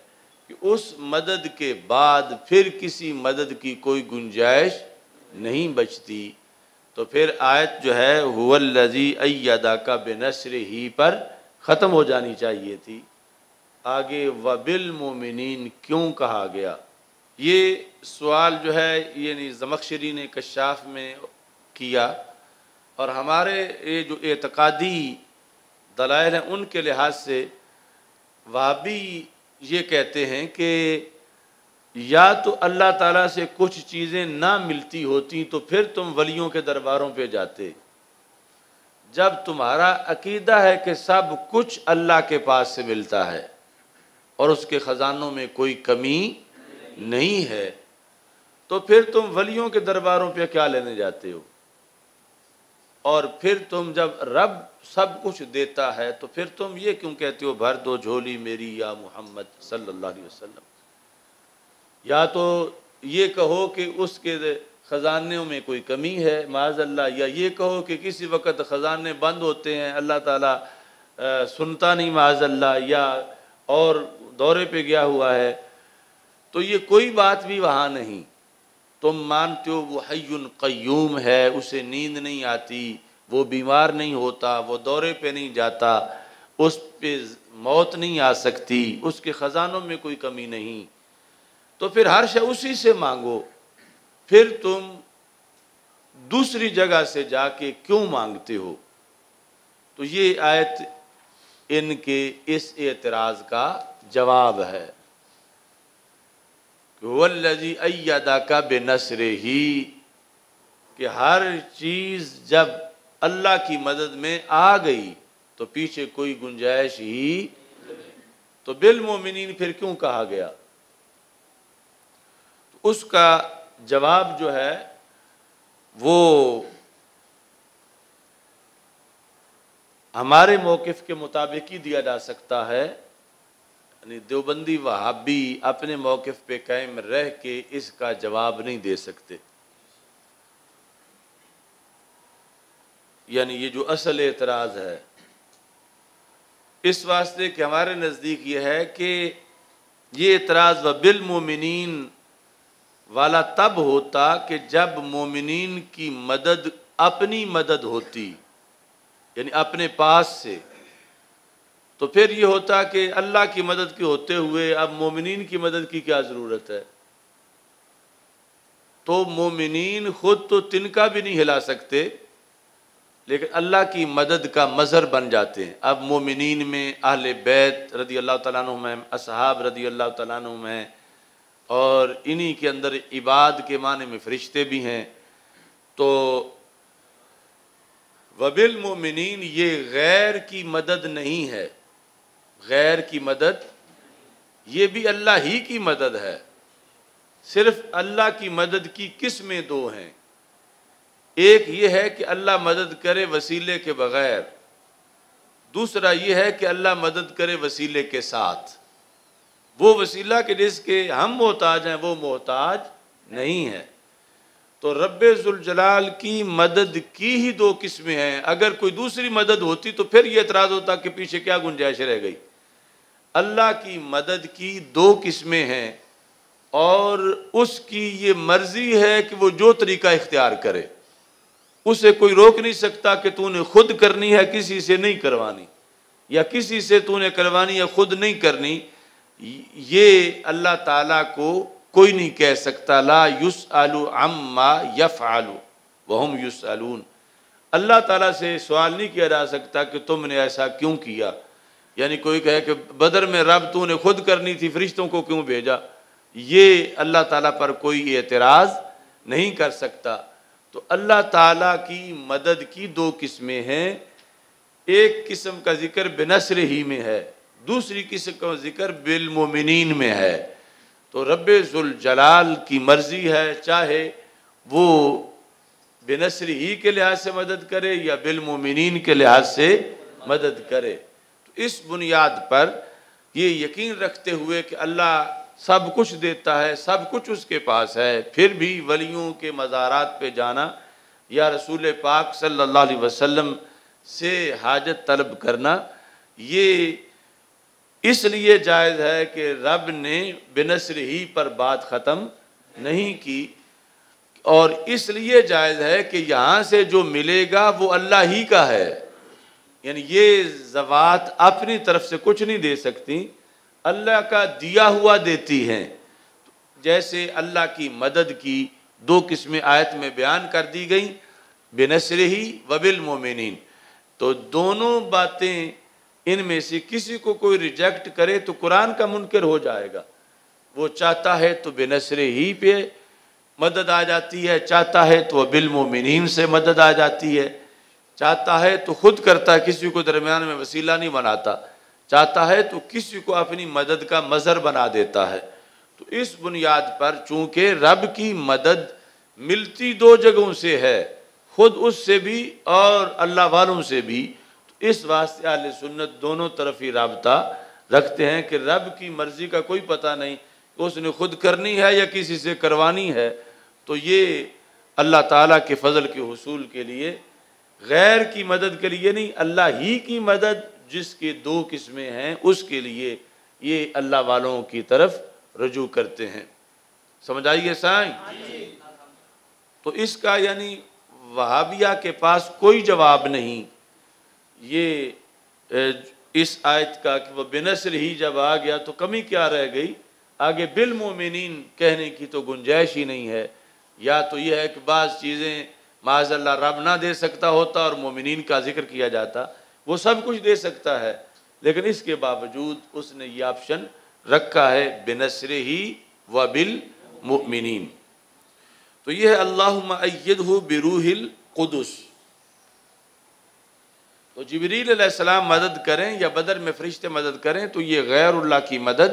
कि उस मदद के बाद फिर किसी मदद की कोई गुंजाइश नहीं बचती। तो फिर आयत जो है, हुवल्लजी अयदा का बेनसर ही पर ख़त्म हो जानी चाहिए थी। आगे, वबिल मोमिन क्यों कहा गया? ये सवाल जो है, ये नहीं जमकशरी ने कशाफ में किया। और हमारे ये जो एतकादी दलाइल हैं, उनके लिहाज से भी ये कहते हैं कि या तो अल्लाह ताला से कुछ चीज़ें ना मिलती होती तो फिर तुम वलियों के दरबारों पे जाते। जब तुम्हारा अकीदा है कि सब कुछ अल्लाह के पास से मिलता है और उसके ख़जानों में कोई कमी नहीं है तो फिर तुम वलियों के दरबारों पे क्या लेने जाते हो? और फिर तुम जब रब सब कुछ देता है तो फिर तुम ये क्यों कहते हो भर दो झोली मेरी या मोहम्मद सल्लल्लाहु अलैहि वसल्लम या तो ये कहो कि उसके ख़जानों में कोई कमी है माजल्ला या ये कहो कि किसी वक्त ख़जाने बंद होते हैं अल्लाह ताला आ, सुनता नहीं माजल्ला या और दौरे पे गया हुआ है तो ये कोई बात भी वहाँ नहीं। तुम मानते हो वो हयुन क्यूम है, उसे नींद नहीं आती, वो बीमार नहीं होता, वो दौरे पे नहीं जाता, उस पे मौत नहीं आ सकती, उसके ख़जानों में कोई कमी नहीं। तो फिर हर शय उसी से मांगो। फिर तुम दूसरी जगह से जाके क्यों मांगते हो? तो ये आयत इनके इस एतराज़ का जवाब है। वल्लजी अयदा का बेनसर ही कि हर चीज़ जब अल्लाह की मदद में आ गई तो पीछे कोई गुंजाइश ही तो बिल मोमिन फिर क्यों कहा गया? तो उसका जवाब जो है, वो हमारे मौकफ़ के मुताबिक ही दिया जा सकता है। यानी देवबंदी वहाबी अपने मौक़ पे कायम रह के इसका जवाब नहीं दे सकते। यानी ये जो असल एतराज़ है, इस वास्ते कि हमारे नज़दीक ये है कि ये एतराज़ व बिल मोमिन वाला तब होता कि जब मोमिन की मदद, अपनी मदद होती, यानी अपने पास से। तो फिर ये होता कि अल्लाह की मदद के होते हुए अब मोमिन की मदद की क्या ज़रूरत है? तो मोमिन खुद तो तिनका भी नहीं हिला सकते, लेकिन अल्लाह की मदद का मज़हर बन जाते हैं। अब मोमिन में अहल बैत रदी अल्लाह तुम असहाब रदी अल्लाह तुम में और इन्हीं के अंदर इबाद के माने में फरिश्ते भी हैं। तो वबिल मोमिन ये गैर की मदद नहीं है। गैर की मदद, ये भी अल्लाह ही की मदद है। सिर्फ़ अल्लाह की मदद की किस्में दो हैं? एक ये है कि अल्लाह मदद करे वसीले के बगैर। दूसरा ये है कि अल्लाह मदद करे वसीले के साथ। वो वसीला के जिसके हम मोहताज हैं, वो मोहताज नहीं है। तो रबाल की मदद की ही दो किस्में हैं। अगर कोई दूसरी मदद होती तो फिर ये एतराज़ होता कि पीछे क्या गुंजाइश रह गई। अल्लाह की मदद की दो किस्में हैं और उसकी ये मर्ज़ी है कि वो जो तरीका इख्तियार करे। उसे कोई रोक नहीं सकता कि तूने खुद करनी है, किसी से नहीं करवानी। या किसी से तूने करवानी या खुद नहीं करनी, ये अल्लाह ताला को कोई नहीं कह सकता, ला युस आलू अम्मा यफ आलू वहम युस आलून अल्लाह ताला से सवाल नहीं किया जा सकता कि तुमने ऐसा क्यों किया? यानी कोई कहे कि बदर में रब तूने खुद करनी थी, फरिश्तों को क्यों भेजा? ये अल्लाह ताला पर कोई एतराज़ नहीं कर सकता। तो अल्लाह ताला की मदद की दो किस्में हैं। एक किस्म का ज़िक्र बेनसर ही में है, दूसरी किस्म का ज़िक्र बिलमोमिन में है। तो रब जलाल की मर्ज़ी है, चाहे वो बेनसर ही के लिहाज से मदद करे या बिलमोमिन के लिहाज से मदद करे। तो इस बुनियाद पर ये यकीन रखते हुए कि अल्लाह सब कुछ देता है, सब कुछ उसके पास है, फिर भी वलियों के मज़ारात पे जाना, या रसूल पाक सल्लल्लाहु अलैहि वसल्लम से हाजत तलब करना, ये इसलिए जायज़ है कि रब ने बिनसर ही पर बात ख़त्म नहीं की, और इसलिए जायज़ है कि यहाँ से जो मिलेगा वो अल्लाह ही का है। यानी ये जवात अपनी तरफ़ से कुछ नहीं दे सकती। अल्लाह का दिया हुआ देती हैं। जैसे अल्लाह की मदद की दो किस्में आयत में बयान कर दी गई बेनसर ही वबिल मोमिन तो दोनों बातें इनमें से किसी को कोई रिजेक्ट करे तो कुरान का मुनकर हो जाएगा। वो चाहता है तो बेनसर ही पे मदद आ जाती है, चाहता है तो बिल मोमिन से मदद आ जाती है। चाहता है तो खुद करता है, किसी को दरमियान में वसीला नहीं बनाता। चाहता है तो किसी को अपनी मदद का मज़र बना देता है। तो इस बुनियाद पर चूँकि रब की मदद मिलती दो जगहों से है, खुद उससे भी और अल्लाह वालों से भी तो इस वास्ते आल सुन्नत दोनों तरफ़ ही रबता रखते हैं कि रब की मर्ज़ी का कोई पता नहीं उसने खुद करनी है या किसी से करवानी है। तो ये अल्लाह ताला के फ़ज़ल के हसूल के लिए गैर की मदद के लिए नहीं, अल्लाह ही की मदद जिसके दो किस्में हैं, उसके लिए ये अल्लाह वालों की तरफ़ रजू करते हैं। समझ आइए साई? तो इसका यानी वहाबिया के पास कोई जवाब नहीं। ये इस आयत का कि वह बेनसर ही जब आ गया तो कमी क्या रह गई? आगे बिल मोमिन कहने की तो गुंजाइश ही नहीं है। या तो यह है कि बाज़ चीज़ें माजल्ला रब ना दे सकता होता और मोमिन का ज़िक्र किया जाता, वो सब कुछ दे सकता है। लेकिन इसके बावजूद उसने ये ऑप्शन रखा है, बिनसर ही व बिल मुमिन तो यह है अल्लाह हो बिरूहिल कुदस। तो जबरील मदद करें या बदर में फरिश्ते मदद करें तो ये गैरुल्लाह की मदद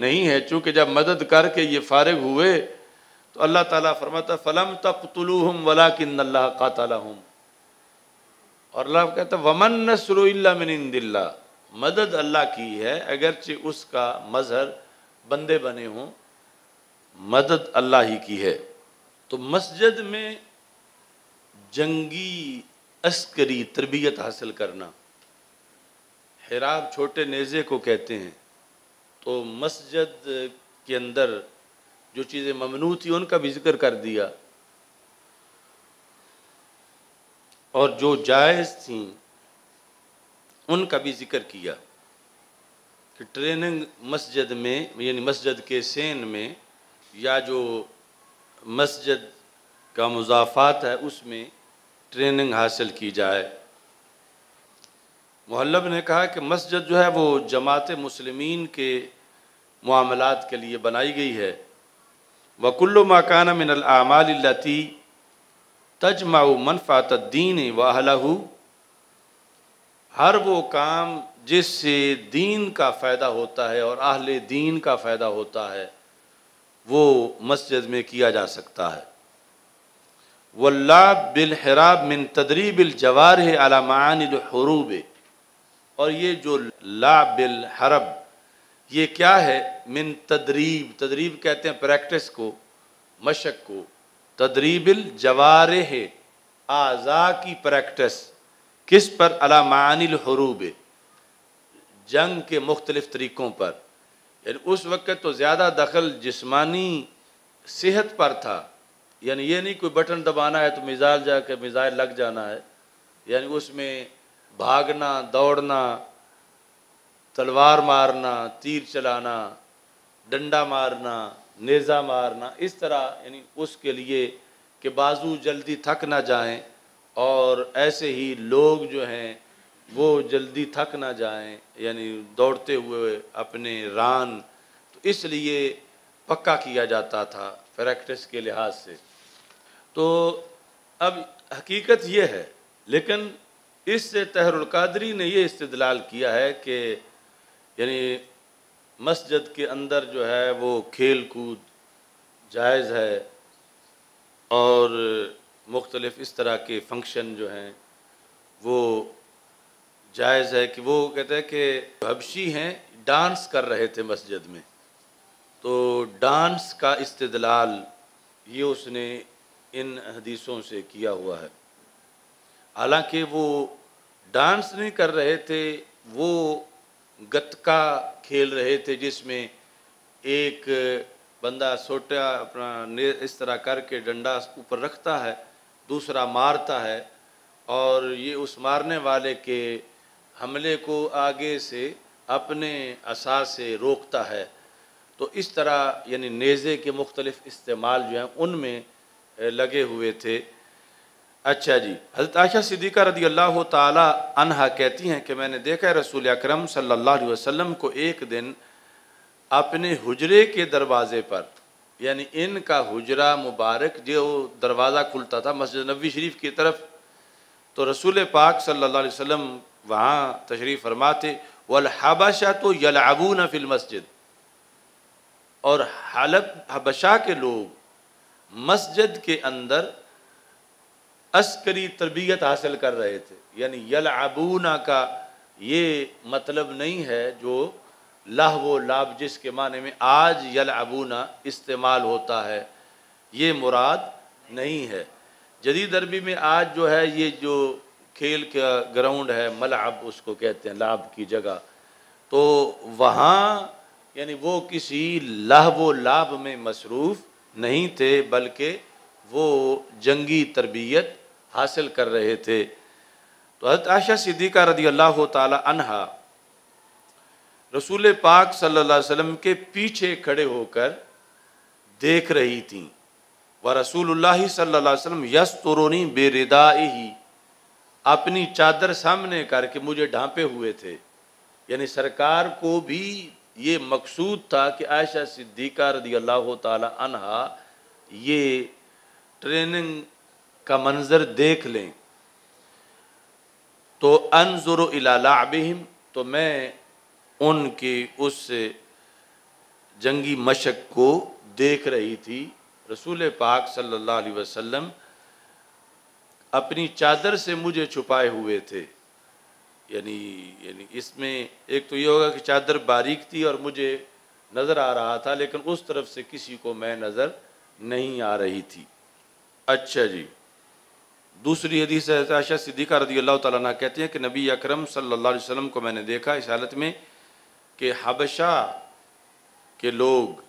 नहीं है। चूँकि जब मदद करके ये फारग हुए तो अल्लाह ताला फरमाता फ़लम तकतलूहम वला किन अल्लाह कातलाहम. और अल्लाह कहता वमन नसरुल्ला मदद अल्लाह की है, अगरचे उसका मज़हर बंदे बने हों, मदद अल्लाह ही की है। तो मस्जिद में जंगी अस्करी तरबियत हासिल करना, हिराब छोटे नेज़े को कहते हैं तो मस्जिद के अंदर जो चीज़ें ममनू थी, उनका भी ज़िक्र कर दिया। और जो जायज़ थी, उनका भी ज़िक्र किया कि ट्रेनिंग मस्जिद में, यानी मस्जिद के सेन में, या जो मस्जिद का मुजाफात है, उसमें ट्रेनिंग हासिल की जाए। महलब ने कहा कि मस्जिद जो है, वो जमात मुसलमिन के मामलात के लिए बनाई गई है। वकुल्ल मकान मिनलामालती तजमा मनफ़ात दीन व हर वो काम जिससे दीन का फ़ायदा होता है और अहल दीन का फ़ायदा होता है, वो मस्जिद में किया जा सकता है। वल्लाब बिलहराब मिन तदरीबिल जवार अलामानहरूब और ये जो ला बिल हरब ये क्या है? मिन तदरीब। तदरीब कहते हैं प्रैक्टिस को, मशक को। तदरीबिल जवार आज़ा की प्रैक्टिस किस पर? अलामानिल हरूब। जंग के मुख्तलिफ़ तरीक़ों पर। यानी उस वक़्त तो ज़्यादा दखल जिस्मानी सेहत पर था। यानी ये नहीं कोई बटन दबाना है तो मिज़ाइल जाकर मिज़ाइल लग जाना है। यानी उसमें भागना, दौड़ना तलवार मारना, तीर चलाना, डंडा मारना, नेज़ा मारना, इस तरह, यानी उसके लिए कि बाजू जल्दी थक ना जाएँ और ऐसे ही लोग जो हैं, वो जल्दी थक ना जाएँ, यानी दौड़ते हुए अपने रान तो इसलिए पक्का किया जाता था प्रैक्टिस के लिहाज से। तो अब हकीकत ये है, लेकिन इससे तहरुल्कादरी ने ये इस्तदलाल किया है कि यानी मस्जिद के अंदर जो है वो खेल कूद जायज़ है और मुख्तलिफ़ इस तरह के फ़ंक्शन जो हैं वो जायज़ है कि वो कहते हैं कि हबशी हैं, डांस कर रहे थे मस्जिद में। तो डांस का इस्तदलाल ये उसने इन हदीसों से किया हुआ है। हालाँकि वो डांस नहीं कर रहे थे, वो गतका खेल रहे थे जिसमें एक बंदा सोटा अपना इस तरह करके डंडा ऊपर रखता है, दूसरा मारता है और ये उस मारने वाले के हमले को आगे से अपने असा से रोकता है। तो इस तरह यानी नेज़े के मुख्तलिफ़ इस्तेमाल जो हैं उनमें लगे हुए थे। अच्छा जी। हज़रत आशा सिद्दीक़ा रदी अल्लाह तहा कहती हैं कि मैंने देखा है रसूल अकरम सल्लल्लाहु अलैहि वसल्लम को एक दिन अपने हुजरे के दरवाज़े पर, यानी इनका हुजरा मुबारक जो दरवाज़ा खुलता था मस्जिद नबी शरीफ की तरफ़ तो रसूल पाक सल्लल्लाहु अलैहि वसल्लम वहाँ तशरीफ़ फरमाते हबाशा तो यलाबून फिल मस्जिद। और हलब हबशा के लोग मस्जिद के अंदर अस्करी तरबियत हासिल कर रहे थे। यानी यलाबूना का ये मतलब नहीं है जो लाह वो लाभ जिसके माने में आज यलाबूना इस्तेमाल होता है, ये मुराद नहीं है। जदीद अरबी में आज जो है ये जो खेल का ग्राउंड है मलाब उसको कहते हैं, लाभ की जगह। तो वहाँ, यानी वो किसी लाभ लाभ में मसरूफ़ नहीं थे, बल्कि वो जंगी तरबियत हासिल कर रहे थे। तो हज़रत आशा सिद्दीक़ा रदी अल्लाह तहा रसूल पाक सल्लल्लाहु अलैहि वसल्लम के पीछे खड़े होकर देख रही थी। व रसूल सल्लल्लाहु अलैहि वसल्लम यस तुरोनी बेरिदा ही अपनी चादर सामने करके मुझे ढांपे हुए थे। यानी सरकार को भी ये मकसूद था कि आयशा सिद्दीक़ा रदी अल्लाह तहा ये ट्रेनिंग का मंज़र देख लें। तो अनजुर इलालाबिहिम तो मैं उनकी उस जंगी मशक को देख रही थी। रसूल पाक अलैहि वसल्लम अपनी चादर से मुझे छुपाए हुए थे। यानी यानी इसमें एक तो ये होगा कि चादर बारीक थी और मुझे नज़र आ रहा था, लेकिन उस तरफ़ से किसी को मैं नज़र नहीं आ रही थी। अच्छा जी। दूसरी हदीस आशा सिद्दीक़ा रदी अल्लाह तला कहते हैं कि नबी अकरम सल्लल्लाहु अलैहि वसल्लम को मैंने देखा इस हालत में कि हबशा के लोग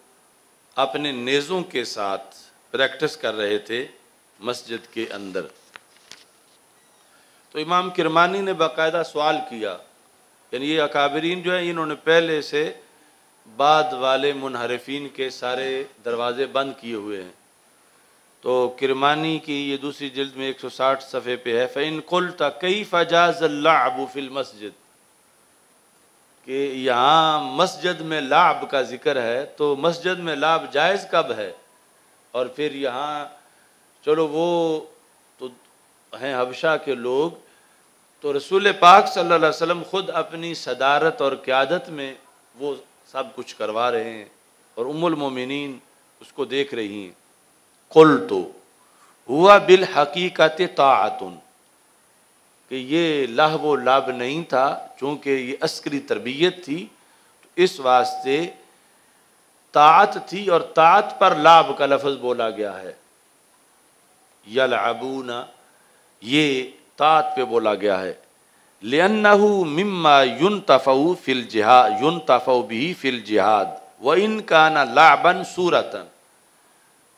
अपने नेज़ों के साथ प्रैक्टिस कर रहे थे मस्जिद के अंदर। तो इमाम किरमानी ने बाकायदा सवाल किया, यानी ये अकाबरीन जो है, इन्होंने पहले से बाद वाले मुनहरफीन के सारे दरवाज़े बंद किए हुए हैं। तो किरमानी की ये दूसरी जल्द में 160 सफ़े पे है फ़ैन कुल कई फ़जाज़िल मस्जिद। कि यहाँ मस्जिद में लाभ का ज़िक्र है तो मस्जिद में लाभ जायज़ कब है? और फिर यहाँ, चलो वो तो हैं हबशा के लोग तो रसूल पाक सल्लल्लाहु अलैहि वसल्लम ख़ुद अपनी सदारत और क़्यादत में वो सब कुछ करवा रहे हैं और उमुल मोमिनीन उसको देख रही हैं। कुल तो हुआ बिल हकीकत तातुन कि ये लाभ लाभ नहीं था, चूँकि ये अस्करी तरबियत थी तो इस वास्ते तात थी और तात पर लाभ का लफज बोला गया है। यलबूना ये तात पे बोला गया है। लेन्नहू मिम्मा युन तफ़ऊ फिल जिहाद युन तफ़ऊ भी फिल जिहाद व इनका ना लाबन सूरतन।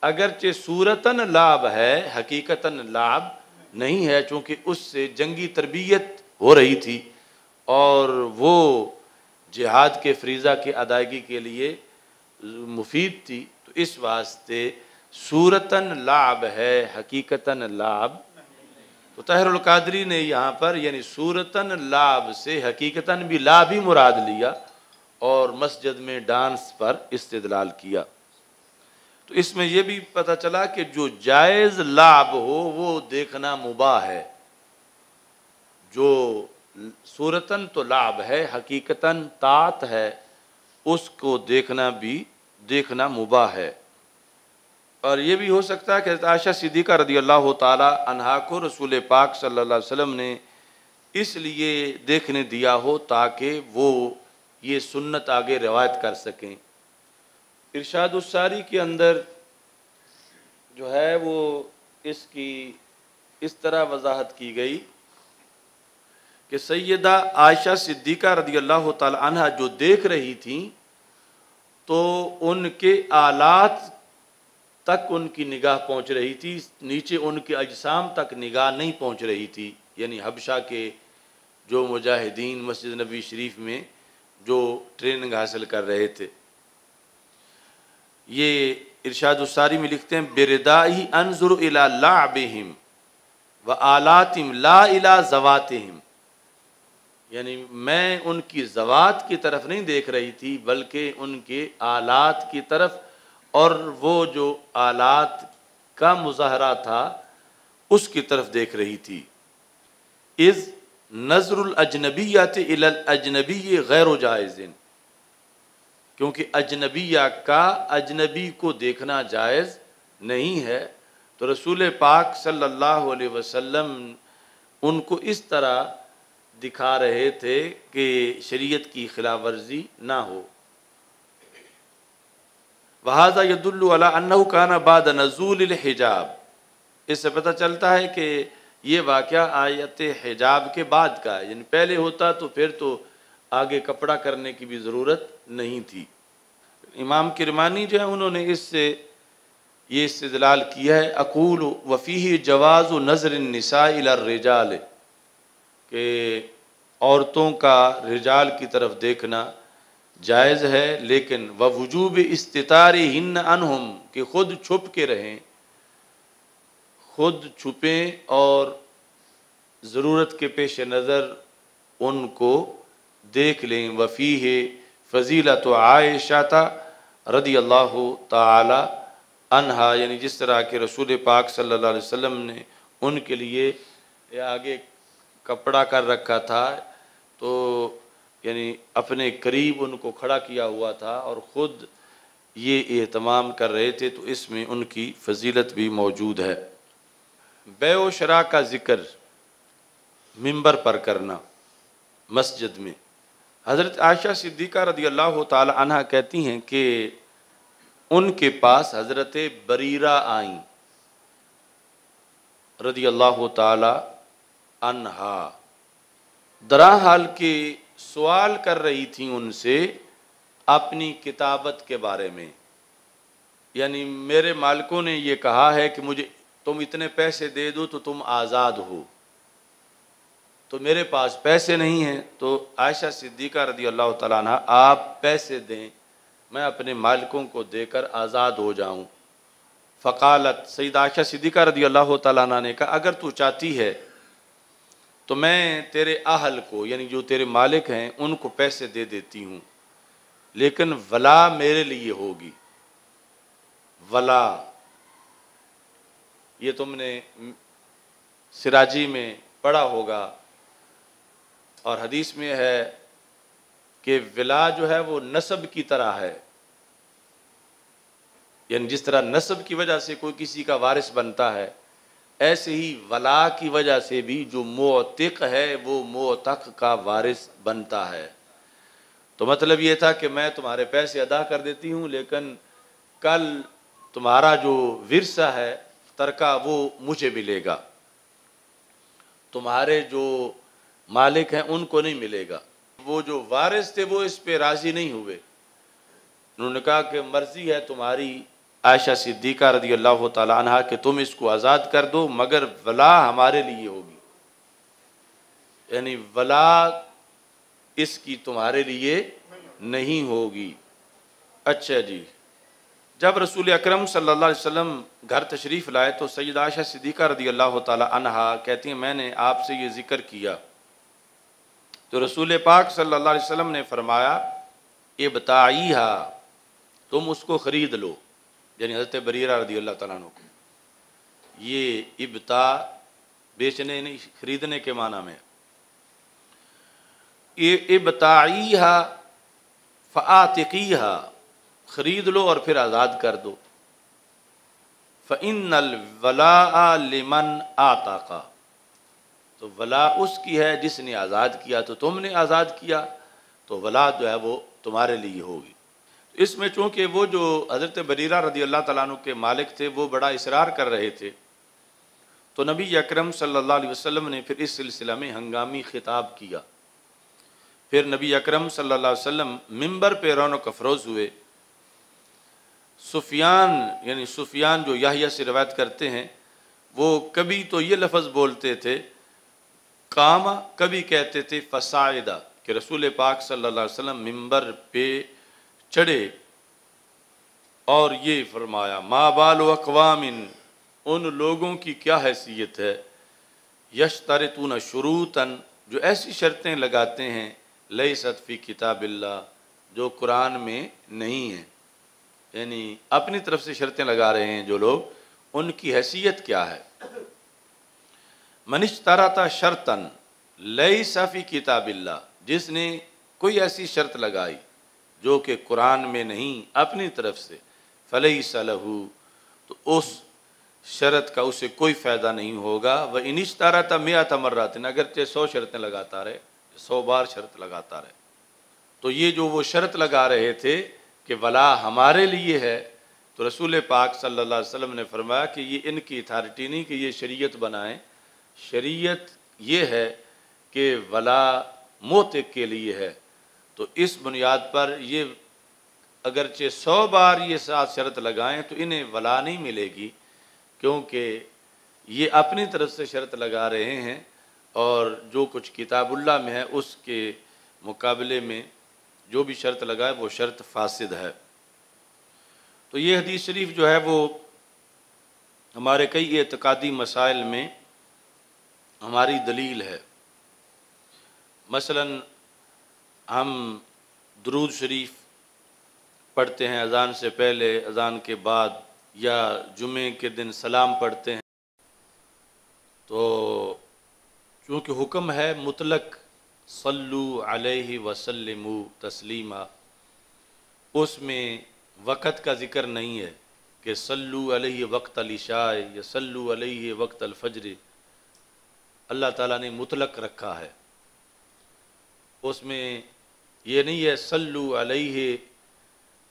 अगरचे सूरतन लाभ है, हकीकतन लाभ नहीं है, चूँकि उससे जंगी तरबियत हो रही थी और वो जिहाद के, फ्रीज़ा की अदायगी के लिए मुफीद थी। तो इस वास्ते सूरतन लाभ है, हकीकतन लाभ। तो तहरुल्कादरी ने यहाँ पर, यानी सूरतन लाभ से हकीकतन भी लाभ ही मुराद लिया और मस्जिद में डांस पर इस्तदलाल किया। तो इसमें यह भी पता चला कि जो जायज़ लाभ हो, वो देखना मुबा है। जो सूरतन तो लाभ है, हकीकतन तात है, उसको देखना भी, देखना मुबा है। और ये भी हो सकता है कि आशा सिद्दीक़ा रदी अल्लाह तहा को रसूल पाक सल्लल्लाहु अलैहि वसल्लम ने इसलिए देखने दिया हो ताकि वो ये सुन्नत आगे रवायत कर सकें। इरशाद उसारी के अंदर जो है वो इसकी, इस तरह वजाहत की गई कि सैदा आयशा सिद्दीक़ा रदी अल्लाह तहा जो देख रही थी तो उनके आलात तक उनकी निगाह पहुँच रही थी, नीचे उनके अजसाम तक निगाह नहीं पहुँच रही थी, यानी हबशा के जो मुजाहिदीन मस्जिद नबी शरीफ में जो ट्रेनिंग हासिल कर रहे थे। ये इरशाद उसारी में लिखते हैं बेरदा ही अनजुर लाबिम व आलातिम ला इला जवातिम यानी मैं उनकी जवात की तरफ़ नहीं देख रही थी, बल्कि उनके आलात की तरफ़। और वो जो आलात का मुजाहरा था, उसकी तरफ़ देख रही थी। इज़ नजरुल अजनबी गैर जायज़िन। क्योंकि अजनबिया का अजनबी को देखना जायज़ नहीं है तो रसूल पाक सल्लल्लाहु अलैहि वसल्लम उनको इस तरह दिखा रहे थे कि शरीयत की खिलाफ वर्जी ना हो। वहाजा यदुल्ला काना बाद नजूल हिजाब। इससे पता चलता है कि ये वाक़ आयत हिजाब के बाद का है। यानी पहले होता तो फिर तो आगे कपड़ा करने की भी ज़रूरत नहीं थी। इमाम किरमानी जो है, उन्होंने इससे, ये इस्तलाल किया है, अकूल वफ़ी जवाज़ व नज़र नसा रिजाल, के औरतों का रिजाल की तरफ़ देखना जायज़ है, लेकिन व वजूब इस्तार हिन्न अनहम, कि ख़ुद छुप के रहें। खुद छुपें और ज़रूरत के पेश नज़र उनको देख लें, वफ़ी है फ़जीला तो आयशा था रदी अल्लाह तहा यानी जिस तरह के रसूल पाक सल्लल्लाहु अलैहि वसल्लम ने उनके लिए आगे कपड़ा कर रखा था तो यानी अपने करीब उनको खड़ा किया हुआ था और ख़ुद ये एहतमाम कर रहे थे तो इसमें उनकी फजीलत भी मौजूद है। बे शरा का ज़िक्र मंबर पर करना, मस्जिद में। हज़रत आयशा सिद्दीक़ा रदी अल्लाह तहा कहती हैं कि उनके पास हज़रत बरीरा आई रदी अल्लाह तहा दरा हाल के सवाल कर रही थी उनसे अपनी किताबत के बारे में। यानी मेरे मालिकों ने ये कहा है कि मुझे तुम इतने पैसे दे दो तो तुम आज़ाद हो। तो मेरे पास पैसे नहीं हैं तो आयशा सिद्दीक़ा रदी अल्लाह तला आप पैसे दें, मैं अपने मालिकों को देकर आज़ाद हो जाऊँ। फ़कालत, सईद आयशा सिद्दीक़ा रदी अल्लाह तला ने कहा, अगर तू चाहती है तो मैं तेरे आहल को, यानी जो तेरे मालिक हैं, उनको पैसे दे देती हूँ। लेकिन वला मेरे लिए होगी। वला। ये तुमने सिराजी में पढ़ा होगा और हदीस में है कि विला जो है वो नसब की तरह है। यानी जिस तरह नसब की वजह से कोई किसी का वारिस बनता है, ऐसे ही वला की वजह से भी जो मोतिक है, वो मोतक का वारिस बनता है। तो मतलब ये था कि मैं तुम्हारे पैसे अदा कर देती हूँ, लेकिन कल तुम्हारा जो विरसा है, तरका वो मुझे मिलेगा। तुम्हारे जो मालिक हैं, उनको नहीं मिलेगा। वो जो वारिस थे, वो इस पे राज़ी नहीं हुए। उन्होंने कहा कि मर्ज़ी है तुम्हारी, आयशा सिद्दीक़ा रदी अल्लाह तहा कि तुम इसको आज़ाद कर दो, मगर वला हमारे लिए होगी। यानी वला इसकी तुम्हारे लिए नहीं होगी। अच्छा जी, जब रसूल अकरम सल्लल्लाहु अलैहि वसल्लम घर तशरीफ़ लाए तो सैद आयशा सिद्दीक़ा रदी अल्लाह तहा कहती हैं, मैंने आपसे ये ज़िक्र किया तो रसूल पाक अलैहि वसल्लम ने फरमाया, ये बताई हा तुम उसको ख़रीद लो। यानी हज़रत बरीरा रदी अल्लाह तु को। ये इबता बेचने नहीं, खरीदने के माना में। ये इबताई हा फ़ातिकी हा ख़रीद लो और फिर आज़ाद कर दो। फ़िन वला लिमन आता का तो वला उसकी है जिसने आज़ाद किया तो तुमने आज़ाद किया तो वला जो है वो तुम्हारे लिए होगी। इसमें चूँकि वो जो हज़रत बरीरा रदी अल्लाह तु के मालिक थे, वो बड़ा इसरार कर रहे थे तो नबी अकरम अलैहि वसल्लम ने फिर इस सिलसिला में हंगामी खिताब किया। फिर नबी अकरम सल्लल्लाहु अलैहि वसल्लम मिंबर पे रौनक अफरोज़ हुए। सुफियान, यानी सुफियान जो याहिया से रवायत करते हैं, वो कभी तो ये लफ्ज़ बोलते थे कामा कभी कहते थे फ़सायदा, कि रसूल पाक सल्लल्लाहु अलैहि वसल्लम मिंबर पे चढ़े और ये फरमाया, माँ बाल अकवामिन, उन लोगों की क्या हैसियत है? यश तरतून शुरूतन जो ऐसी शर्तें लगाते हैं लई सतफ़ी किताबिल्ला जो कुरान में नहीं है। यानी अपनी तरफ़ से शर्तें लगा रहे हैं जो लोग, उनकी हैसियत क्या है? मनिश तारा शर्तन, लई सफ़ी किताबिल्ला, जिसने कोई ऐसी शर्त लगाई, जो कि कुरान में नहीं, अपनी तरफ़ से। फलई सलहू तो उस शरत का उसे कोई फ़ायदा नहीं होगा। वह इनिश तारा था मिया था मर्रात अगरचे सौ शरतें लगाता रहे, सौ बार शर्त लगाता रहे। तो ये जो वो शर्त लगा रहे थे कि वला हमारे लिए है तो रसूल पाक अलैहि वसल्लम ने फरमाया कि ये इनकी अथॉरिटी नहीं कि ये शरीयत बनाएँ। शरीयत ये है कि वला मोत के लिए है। तो इस बुनियाद पर ये अगरचे सौ बार ये सात शर्त लगाएँ तो इन्हें वला नहीं मिलेगी, क्योंकि ये अपनी तरफ़ से शर्त लगा रहे हैं और जो कुछ किताबुल्ला में है उसके मुकाबले में जो भी शर्त लगाए वो शर्त फासिद है। तो ये हदीस शरीफ जो है वो हमारे कई एतकादी मसाइल में हमारी दलील है। मसलन, हम दरूद शरीफ पढ़ते हैं, अज़ान से पहले, अज़ान के बाद, या जुमे के दिन सलाम पढ़ते हैं। तो चूँकि हुक्म है मुतलक, सल्लु अलैहि वसल्लमु तस्लीमा, उसमें वक़्त का ज़िक्र नहीं है कि सल्लु अलैहि वक्त अलिशाए या सल्लु अलैहि वक्त अलफजर अल्लाह ताला ने मुतलक रखा है। उसमें ये नहीं है, सल्लु अलैहि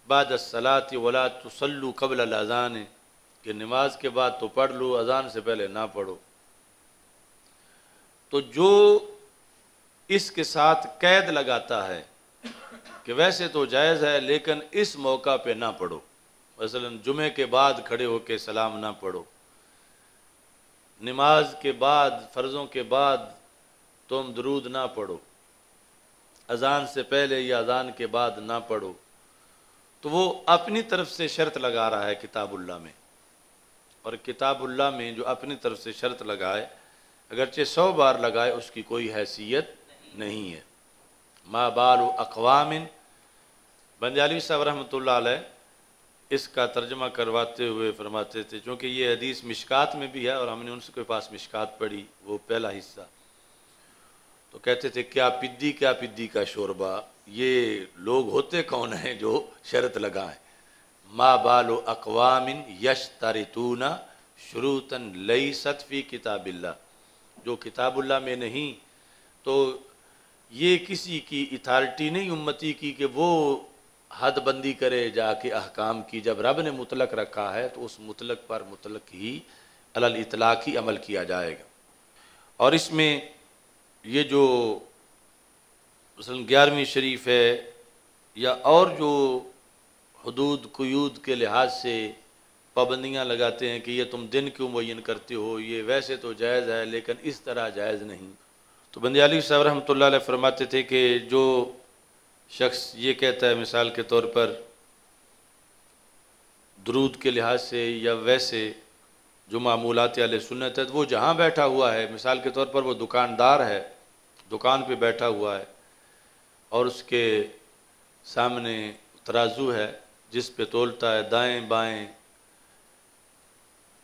बाद सलात वला तो सल्लु कबल अजान, कि नमाज़ के बाद तो पढ़ लो, अजान से पहले ना पढ़ो। तो जो इसके साथ कैद लगाता है, कि वैसे तो जायज़ है, लेकिन इस मौका पे ना पढ़ो। मसलन जुमे के बाद खड़े होकर सलाम ना पढ़ो। नमाज़ के बाद, फ़र्ज़ों के बाद तुम दरूद ना पढ़ो। अजान से पहले या अजान के बाद ना पढ़ो। तो वो अपनी तरफ़ से शर्त लगा रहा है किताबुल्ला में। और किताबुल्ला में जो अपनी तरफ़ से शर्त लगाए, अगरचे सौ बार लगाए, उसकी कोई हैसियत नहीं है। माँ बाल अकवामिन, बंजाली साहब रहमत इसका तर्जमा करवाते हुए फरमाते थे क्योंकि ये हदीस मिशकात में भी है और हमने उनके पास मिशकात पढ़ी, वो पहला हिस्सा। तो कहते थे, क्या पिद्दी क्या पिद्दी का शोरबा? ये लोग होते कौन हैं जो शरत लगाएँ? माँ बालो अकवामिन यश तारितूना शुरूतन लई सतफ़ी किताबिल्ला जो किताबुल्ला में नहीं तो ये किसी की इथार्टी नहीं, उम्मती की, कि वो हद बंदी करे जाके अहकाम की। जब रब ने मुतलक रखा है तो उस मुतलक पर मुतलक ही अलल इतलाक ही अमल किया जाएगा। और इसमें ये जो ग्यारहवीं शरीफ है, या और जो हदूद, कुयूद के लिहाज से पाबंदियाँ लगाते हैं कि ये तुम दिन क्यों मुन करते हो, ये वैसे तो जायज़ है, लेकिन इस तरह जायज़ नहीं। तो बंदयाली साहब रहमत फरमाते थे कि जो शख्स ये कहता है मिसाल के तौर पर, दरूद के लिहाज से या वैसे जो मामूलत आल सुनत है, वो जहाँ बैठा हुआ है, मिसाल के तौर पर वो दुकानदार है, दुकान पे बैठा हुआ है, और उसके सामने तराजू है, जिस पे तोलता है, दाएँ बाएँ,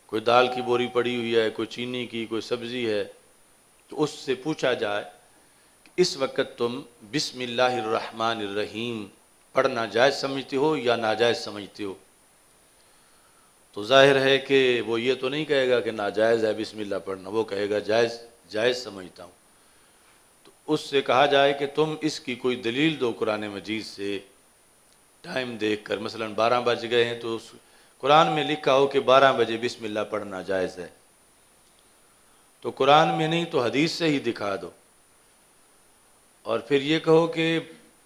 कोई दाल की बोरी पड़ी हुई है, कोई चीनी की, कोई सब्ज़ी है तो उससे पूछा जाए इस वक्त तुम बिस्मिल्लाहिर्रहमानिर्रहीम पढ़ना जायज़ समझते हो या नाजायज़ समझते हो? तो ज़ाहिर है कि वो ये तो नहीं कहेगा कि नाजायज़ है बिस्मिल्लाह पढ़ना, वो कहेगा जायज़ जायज़ समझता हूँ। तो उससे कहा जाए कि तुम इसकी कोई दलील दो कुरान मजीद से। टाइम देख कर मसलन बारह बज गए हैं तो उस कुरान में लिखा हो कि बारह बजे बिस्मिल्लाह पढ़ना जायज़ है। तो कुरान में नहीं तो हदीस से ही दिखा दो। और फिर ये कहो कि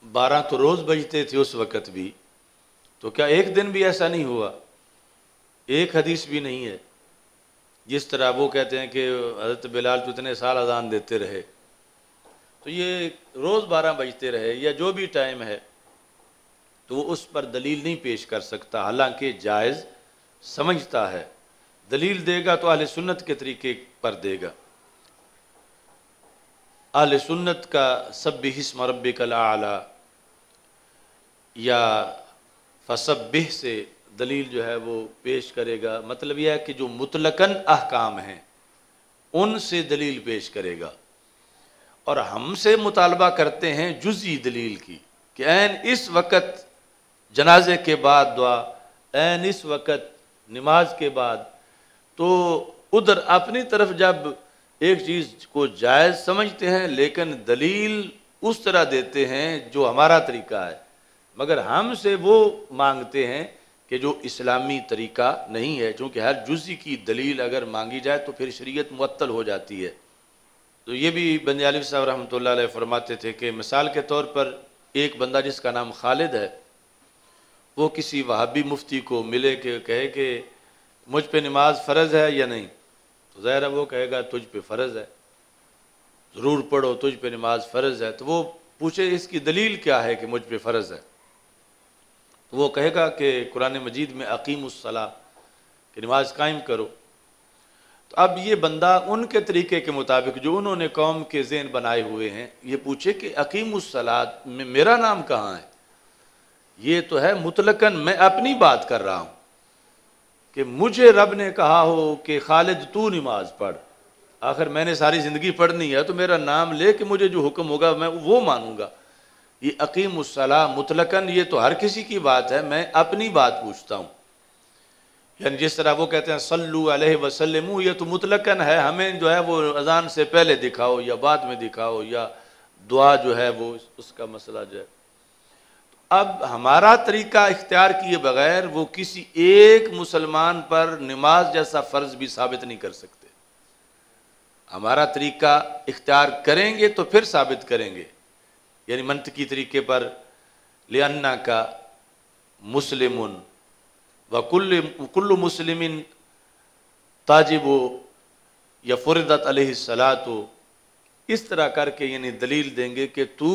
बारह तो रोज़ बजते थे उस वक़्त भी तो क्या एक दिन भी ऐसा नहीं हुआ? एक हदीस भी नहीं है। जिस तरह वो कहते हैं कि हज़रत बिलाल तो इतने साल अजान देते रहे। तो ये रोज़ बारह बजते रहे या जो भी टाइम है तो वो उस पर दलील नहीं पेश कर सकता। हालाँकि जायज़ समझता है। दलील देगा तो अहल सुन्नत के तरीके पर देगा। अहल सुन्नत का सब हिस्म रब आला। या फसबिह से दलील जो है वो पेश करेगा। मतलब यह है कि जो मुतलकन अहकाम हैं उनसे दलील पेश करेगा। और हमसे मुतालबा करते हैं जुजी दलील की कि एन इस वक़्त जनाजे के बाद दुआ एन इस वक़्त नमाज़ के बाद तो उधर अपनी तरफ़ जब एक चीज़ को जायज़ समझते हैं, लेकिन दलील उस तरह देते हैं जो हमारा तरीका है। मगर हमसे वो मांगते हैं कि जो इस्लामी तरीका नहीं है क्योंकि हर जुज़ी की दलील अगर मांगी जाए तो फिर शरीयत मुअत्तल हो जाती है। तो ये भी बंदयाली साहब रहमत फरमाते थे कि मिसाल के तौर पर एक बंदा जिसका नाम खालिद है, वो किसी वहाबी मुफ्ती को मिले के कहे कि मुझ पे नमाज़ फ़र्ज़ है या नहीं? तो ज़ाहिर वो कहेगा, तुझ पे फ़र्ज़ है। ज़रूर पढ़ो, तुझ पे नमाज़ फ़र्ज़ है। तो वो पूछे, इसकी दलील क्या है कि मुझ पे फ़र्ज़ है? तो वो कहेगा कि कुरान मजीद में अकीम उसला कि नमाज़ कायम करो। तो अब ये बंदा उनके तरीके के मुताबिक, जो उन्होंने कौम के जेन बनाए हुए हैं, ये पूछे कि अकीम उसलात में, मेरा नाम कहाँ है? ये तो है, मुतलकन, मैं अपनी बात कर रहा हूँ। कि मुझे रब ने कहा हो कि खालिद, तू नमाज़ पढ़। आखिर मैंने सारी ज़िंदगी पढ़नी है तो मेरा नाम ले कि मुझे जो हुक्म होगा मैं वो मानूँगा। ये अकीम उसला मुतलकन, ये तो हर किसी की बात है, मैं अपनी बात पूछता हूँ। यानी जिस तरह वो कहते हैं, सल्लु अलैहि वसल्लम, ये तो मुतलकन है, हमें जो है वो अजान से पहले दिखाओ, या बाद में दिखाओ, या दुआ जो है वो उसका मसला जो है। अब हमारा तरीका इख्तियार किए बगैर वो किसी एक मुसलमान पर नमाज़ जैसा फ़र्ज़ भी साबित नहीं कर सकते। हमारा तरीका इख्तियार करेंगे तो फिर साबित करेंगे। यानी मंत की तरीके पर लिया का मुस्लिम व कुल्ल कुल्ल मुस्लिमिन ताजिब या फ़ुरदत अलैहिस्सलातु, इस तरह करके यानी दलील देंगे कि तू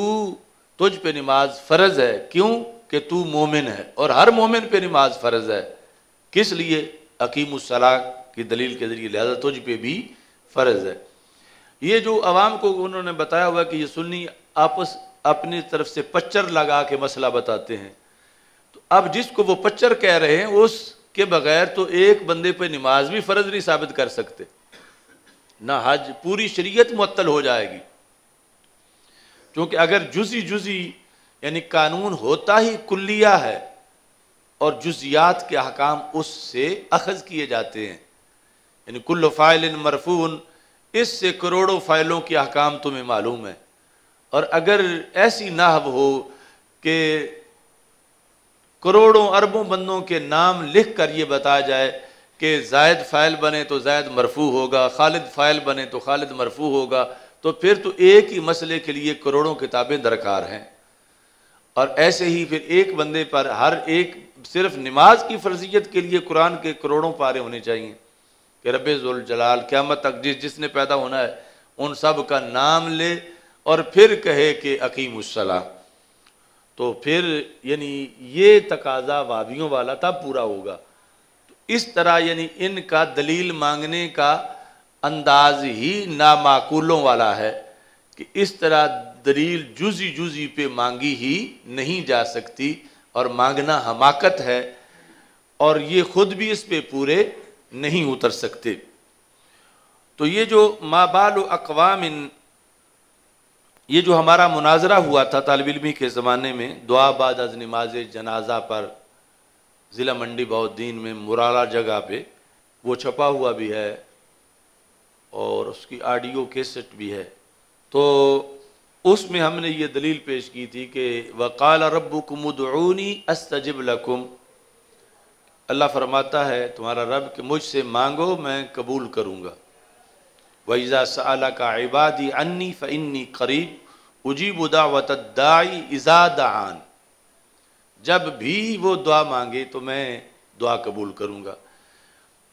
तुझ पे नमाज़ फ़र्ज़ है, क्यों? कि तू मोमिन है। और हर मोमिन पे नमाज़ फ़र्ज़ है। किस लिए? अकीम की दलील के ज़रिए, लिहाजा तुझ पे भी फ़र्ज़ है। ये जो आवाम को उन्होंने बताया हुआ कि ये सुन्नी आपस, अपनी तरफ़ से पच्चर लगा के मसला बताते हैं। तो अब जिसको वो पच्चर कह रहे हैं, उसके बगैर तो एक बंदे पे नमाज़ भी फ़र्ज़ नहीं साबित कर सकते। ना हज, पूरी शरीयत मुअत्तल हो जाएगी। क्योंकि अगर जुजी जुजी यानी कानून होता ही कुल्लिया है, और जुजियात के अहकाम उससे अखज किए जाते हैं। यानी कुल्ल फ़ाइल मरफून, इससे करोड़ों फ़ाइलों के अहकाम तुम्हें मालूम है। और अगर ऐसी नाहब हो कि करोड़ों अरबों बंदों के नाम लिख कर ये बताया जाए कि जायद फ़ाइल बने तो जायद मरफू होगा, खालिद फ़ाइल बने तो खालिद मरफू होगा तो फिर तो एक ही मसले के लिए करोड़ों किताबें दरकार हैं। और ऐसे ही फिर एक बंदे पर हर एक सिर्फ़ नमाज़ की फर्जियत के लिए कुरान के करोड़ों पारे होने चाहिए। कि रब जलाल, क्यामत तक जिस जिसने पैदा होना है, उन सब का नाम ले और फिर कहे कि अकीम तो फिर यानी ये तकाजा वाबियों वाला तब पूरा होगा। तो इस तरह यानी इनका दलील मांगने का अंदाज ही नामाकूलों वाला है कि इस तरह दलील जुजी जुजी पे मांगी ही नहीं जा सकती और मांगना हमाकत है और ये खुद भी इस पे पूरे नहीं उतर सकते। तो ये जो माबाल अकवाम ये जो हमारा मुनाजरा हुआ था तालब के ज़माने में, दुआ बाद अज नमाज़ जनाजा पर, ज़िला मंडी बहुद्दीन में मुराला जगह पे, वो छपा हुआ भी है। और उसकी ऑडियो केसेट भी है। तो उसमें हमने ये दलील पेश की थी कि वकाल रबुकमुदनी अस्तजब लकुम। अल्लाह फरमाता है, तुम्हारा रब कि मुझसे मांगो, मैं कबूल करूँगा। वज़ा सला का इबादी अन्नी फ़न्नी करीब, उजीब उदावत दाई इज़ादान जब भी वो दुआ मांगे तो मैं दुआ कबूल करूँगा।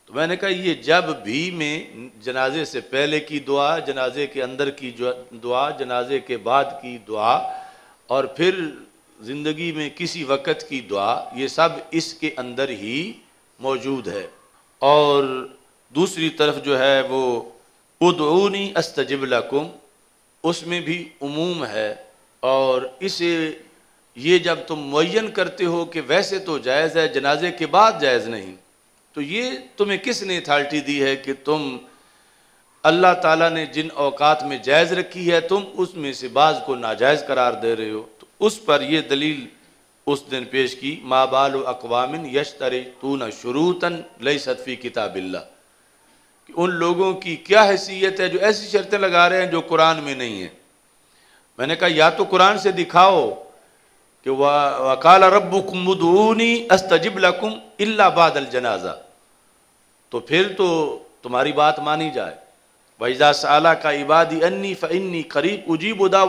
तो मैंने कहा, ये जब भी में जनाजे से पहले की दुआ, जनाजे के अंदर की दुआ, जनाजे के बाद की दुआ, और फिर ज़िंदगी में किसी वक़्त की दुआ, ये सब इसके अंदर ही मौजूद है। और दूसरी तरफ़ जो है, वो, उदऊनी अस्तजब लकुम उसमें भी उमूम है। और इसे, ये जब तुम मुन करते हो कि वैसे तो जायज़ है, जनाजे के बाद जायज़ नहीं। तो ये तुम्हें किसने अथॉरिटी दी है कि तुम अल्लाह ताला ने जिन औकात में जायज़ रखी है, तुम उसमें से बाज़ को नाजायज़ करार दे रहे हो? तो उस पर यह दलील उस दिन पेश की माबाल अकवामिन यशतर तून शुरूतन लई सतफ़ी किताबिल्ला कि उन लोगों की क्या हैसियत है जो ऐसी शर्तें लगा रहे हैं जो कुरान में नहीं है? मैंने कहा, या तो कुरान से दिखाओ कि वकाल रबुकमुदूनी अस्तजिब लकुम इल्ला बादल जनाजा। तो फिर तो तुम्हारी बात मानी जाए। वैजा साला का इबादी अन्नी फ़न्नी करीब उजीब उदा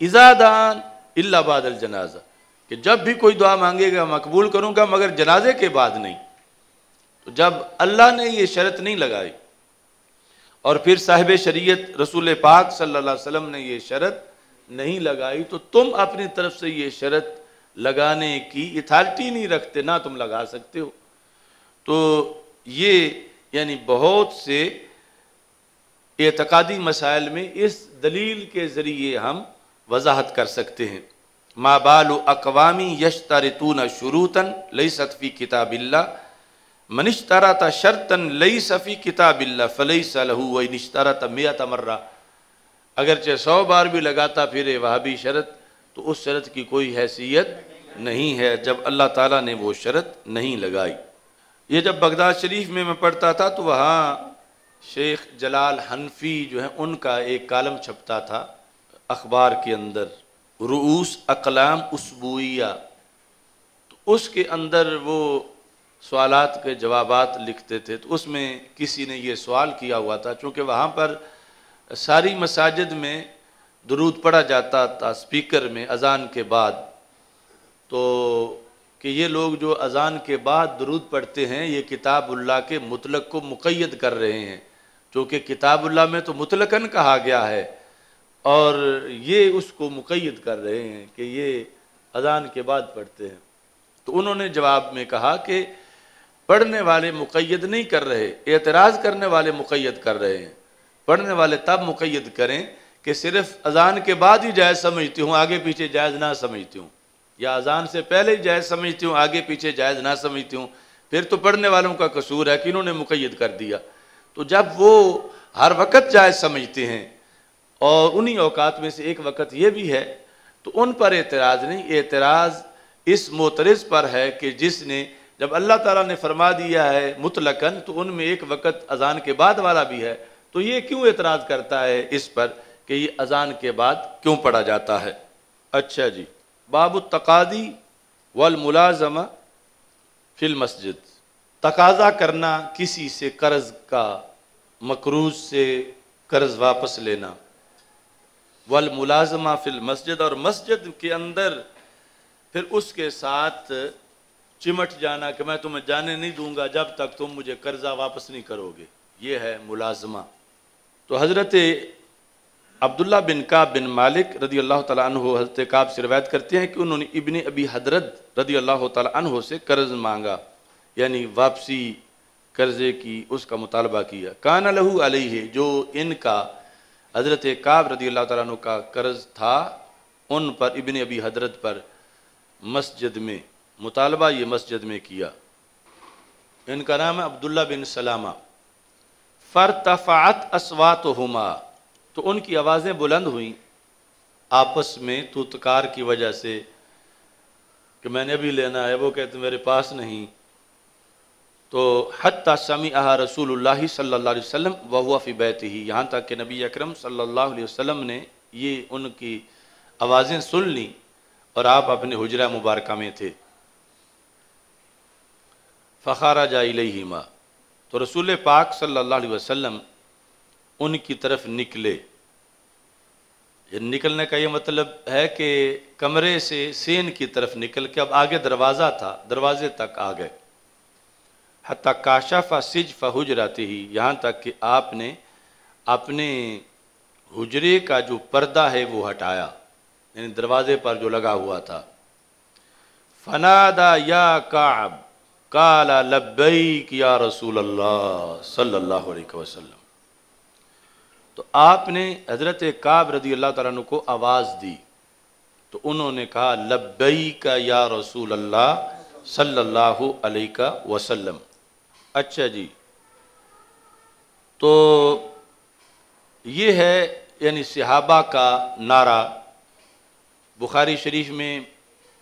इजादान इल्ला जनाजा। कि जब भी कोई दुआ मांगेगा मकबूल करूँगा, मगर जनाजे के बाद नहीं। तो जब अल्लाह ने ये शर्त नहीं लगाई, और फिर साहिब शरीयत रसूल पाक सल्लल्लाहु अलैहि वसल्लम ने ये शरत नहीं लगाई तो तुम अपनी तरफ़ से ये शरत लगाने की इथारिटी नहीं रखते, ना तुम लगा सकते हो। तो ये, यानी बहुत से एतकादी मसाइल में इस दलील के ज़रिए हम वजाहत कर सकते हैं। माबाल अकवामी यशतरतून शुरूतन लई सतफ़ी किताबिल्ला मनिश्तरा शर्तन लई सफ़ी किताबिल्ला फ़लई सलहू वही निश्तरा मिया तमर्रा अगरचे सौ बार भी लगाता फिरे वह भी शरत तो उस शरत की कोई हैसियत नहीं है, जब अल्लाह ताला ने वो शरत नहीं लगाई। ये जब बगदाद शरीफ में मैं पढ़ता था तो वहाँ शेख जलाल हनफी जो है, उनका एक कालम छपता था अखबार के अंदर, रूस अकलाम उसबुया तो उसके अंदर वो सवालात के जवाबात लिखते थे तो उसमें किसी ने ये सवाल किया हुआ था, चूँकि वहाँ पर सारी मसाजिद में दरूद पढ़ा जाता था, स्पीकर में अजान के बाद तो कि ये लोग जो अजान के बाद दरूद पढ़ते हैं, ये किताबुल्लाह के मुतलक को मुक़ैद कर रहे हैं। चूँकि किताबुल्ला में तो मुतलकन कहा गया है और ये उसको मुक़ैद कर रहे हैं कि ये अजान के बाद पढ़ते हैं। तो उन्होंने जवाब में कहा कि पढ़ने वाले मुक़ैद नहीं कर रहे, एतराज़ करने वाले मुक़ैद कर रहे हैं। पढ़ने वाले तब मुक़ैद करें कि सिर्फ़ अजान के बाद ही जायज़ समझती हूँ, आगे पीछे जायज़ ना समझती हूँ। या अजान से पहले ही जायज़ समझती हूँ, आगे पीछे जायज़ ना समझती हूँ, फिर तो पढ़ने वालों का कसूर है कि इन्होंने मुक़ैद कर दिया। तो जब वो हर वक़्त जायज़ समझते हैं, और उन्हीं अवकात में से एक वक़्त ये भी है तो उन पर एतराज़ नहीं, एतराज़ इस मोतरज पर है कि जिसने, जब अल्लाह ताला ने फरमा दिया है मुतलकन तो उनमें एक वक़्त अजान के बाद वाला भी है। तो ये क्यों एतराज़ करता है इस पर कि ये अजान के बाद क्यों पढ़ा जाता है? अच्छा जी। बाबू तकादी वल मुलाजमा फिल मस्जिद। तकाजा करना किसी से कर्ज का, मकरूज से कर्ज वापस लेना। वल मुलाजमा फिल मस्जिद और मस्जिद के अंदर फिर उसके साथ चिमट जाना कि मैं तुम्हें जाने नहीं दूँगा जब तक तुम मुझे कर्जा वापस नहीं करोगे। ये है मुलाजमा। तो हज़रत अब्दुल्ला बिन का बिन मालिक रदी अल्लाह तु हज़रत काब से रवायत करते हैं कि उन्होंने इबन अबी हज़रत रदी अल्लाह तु से कर्ज मांगा, यानी वापसी कर्जे की, उसका मुतालबा किया। कान लहू अलही है जो इनका हज़रत काब रदी अल्लाह तु का कर्ज था, उन पर, इबन अबी हज़रत पर मस्जिद में, मुतालबा ये मस्जिद में किया। इनका नाम है अब्दुल्ला बिन सलामा। फ़रतफ़ात असवात हुमा तो उनकी आवाज़ें बुलंद हुई। आपस में तुतकार की वजह से कि मैंने भी लेना है, वो कहते मेरे पास नहीं। तो हती समी आह रसूल सल्ला वसम वफ़ी बैत ही यहाँ तक कि नबी अक्रम सल्लल्लाहु ने ये उनकी आवाज़ें सुन ली और आप अपने हजरा मुबारक में थे। फ़खारा जाइलहिमा तो रसूल पाक अलैहि वसल्लम उनकी तरफ़ निकले। निकलने का ये मतलब है कि कमरे से सेन की तरफ़ निकल के अब आगे दरवाज़ा था, दरवाजे तक आ गए। हती काशाफा सिज फुजराती ही, यहाँ तक कि आपने अपने हुजरे का जो पर्दा है वो हटाया, यानी दरवाजे पर जो लगा हुआ था। फनादा या काब, काला लब्बैक या रसूल अल्लाह सल्लल्लाहु अलैहि वसल्लम। तो आपने हज़रत काब रदी अल्लाह तु को आवाज़ दी। तो उन्होंने कहा लब्बई का या रसूल अल्लाह सल्लल्लाहु अलैहि वसल्लम। अच्छा जी। तो ये है, यानी सहाबा का नारा। बुखारी शरीफ में,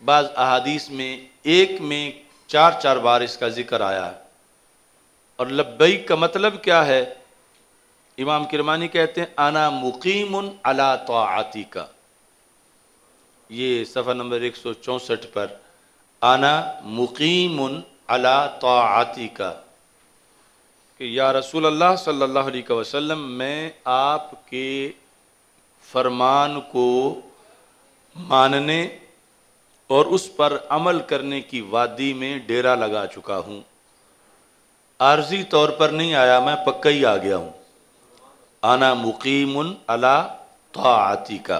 बाज़ अहादीस में, एक में चार चार बार इसका ज़िक्र आया। और लब्बई का मतलब क्या है? इमाम किरमानी कहते हैं, आना मुकीम अला तोआती का ये सफ़ा नंबर एक सौ चौंसठ पर, आना मुकीम अला तोआती का कि या रसूल अल्लाह सल्लल्लाहु अलैहि वसल्लम, मैं आपके फरमान को मानने और उस पर अमल करने की वादी में डेरा लगा चुका हूँ। आर्जी तौर पर नहीं आया, मैं पक्का ही आ गया हूँ। आना मुकीम अला ताती का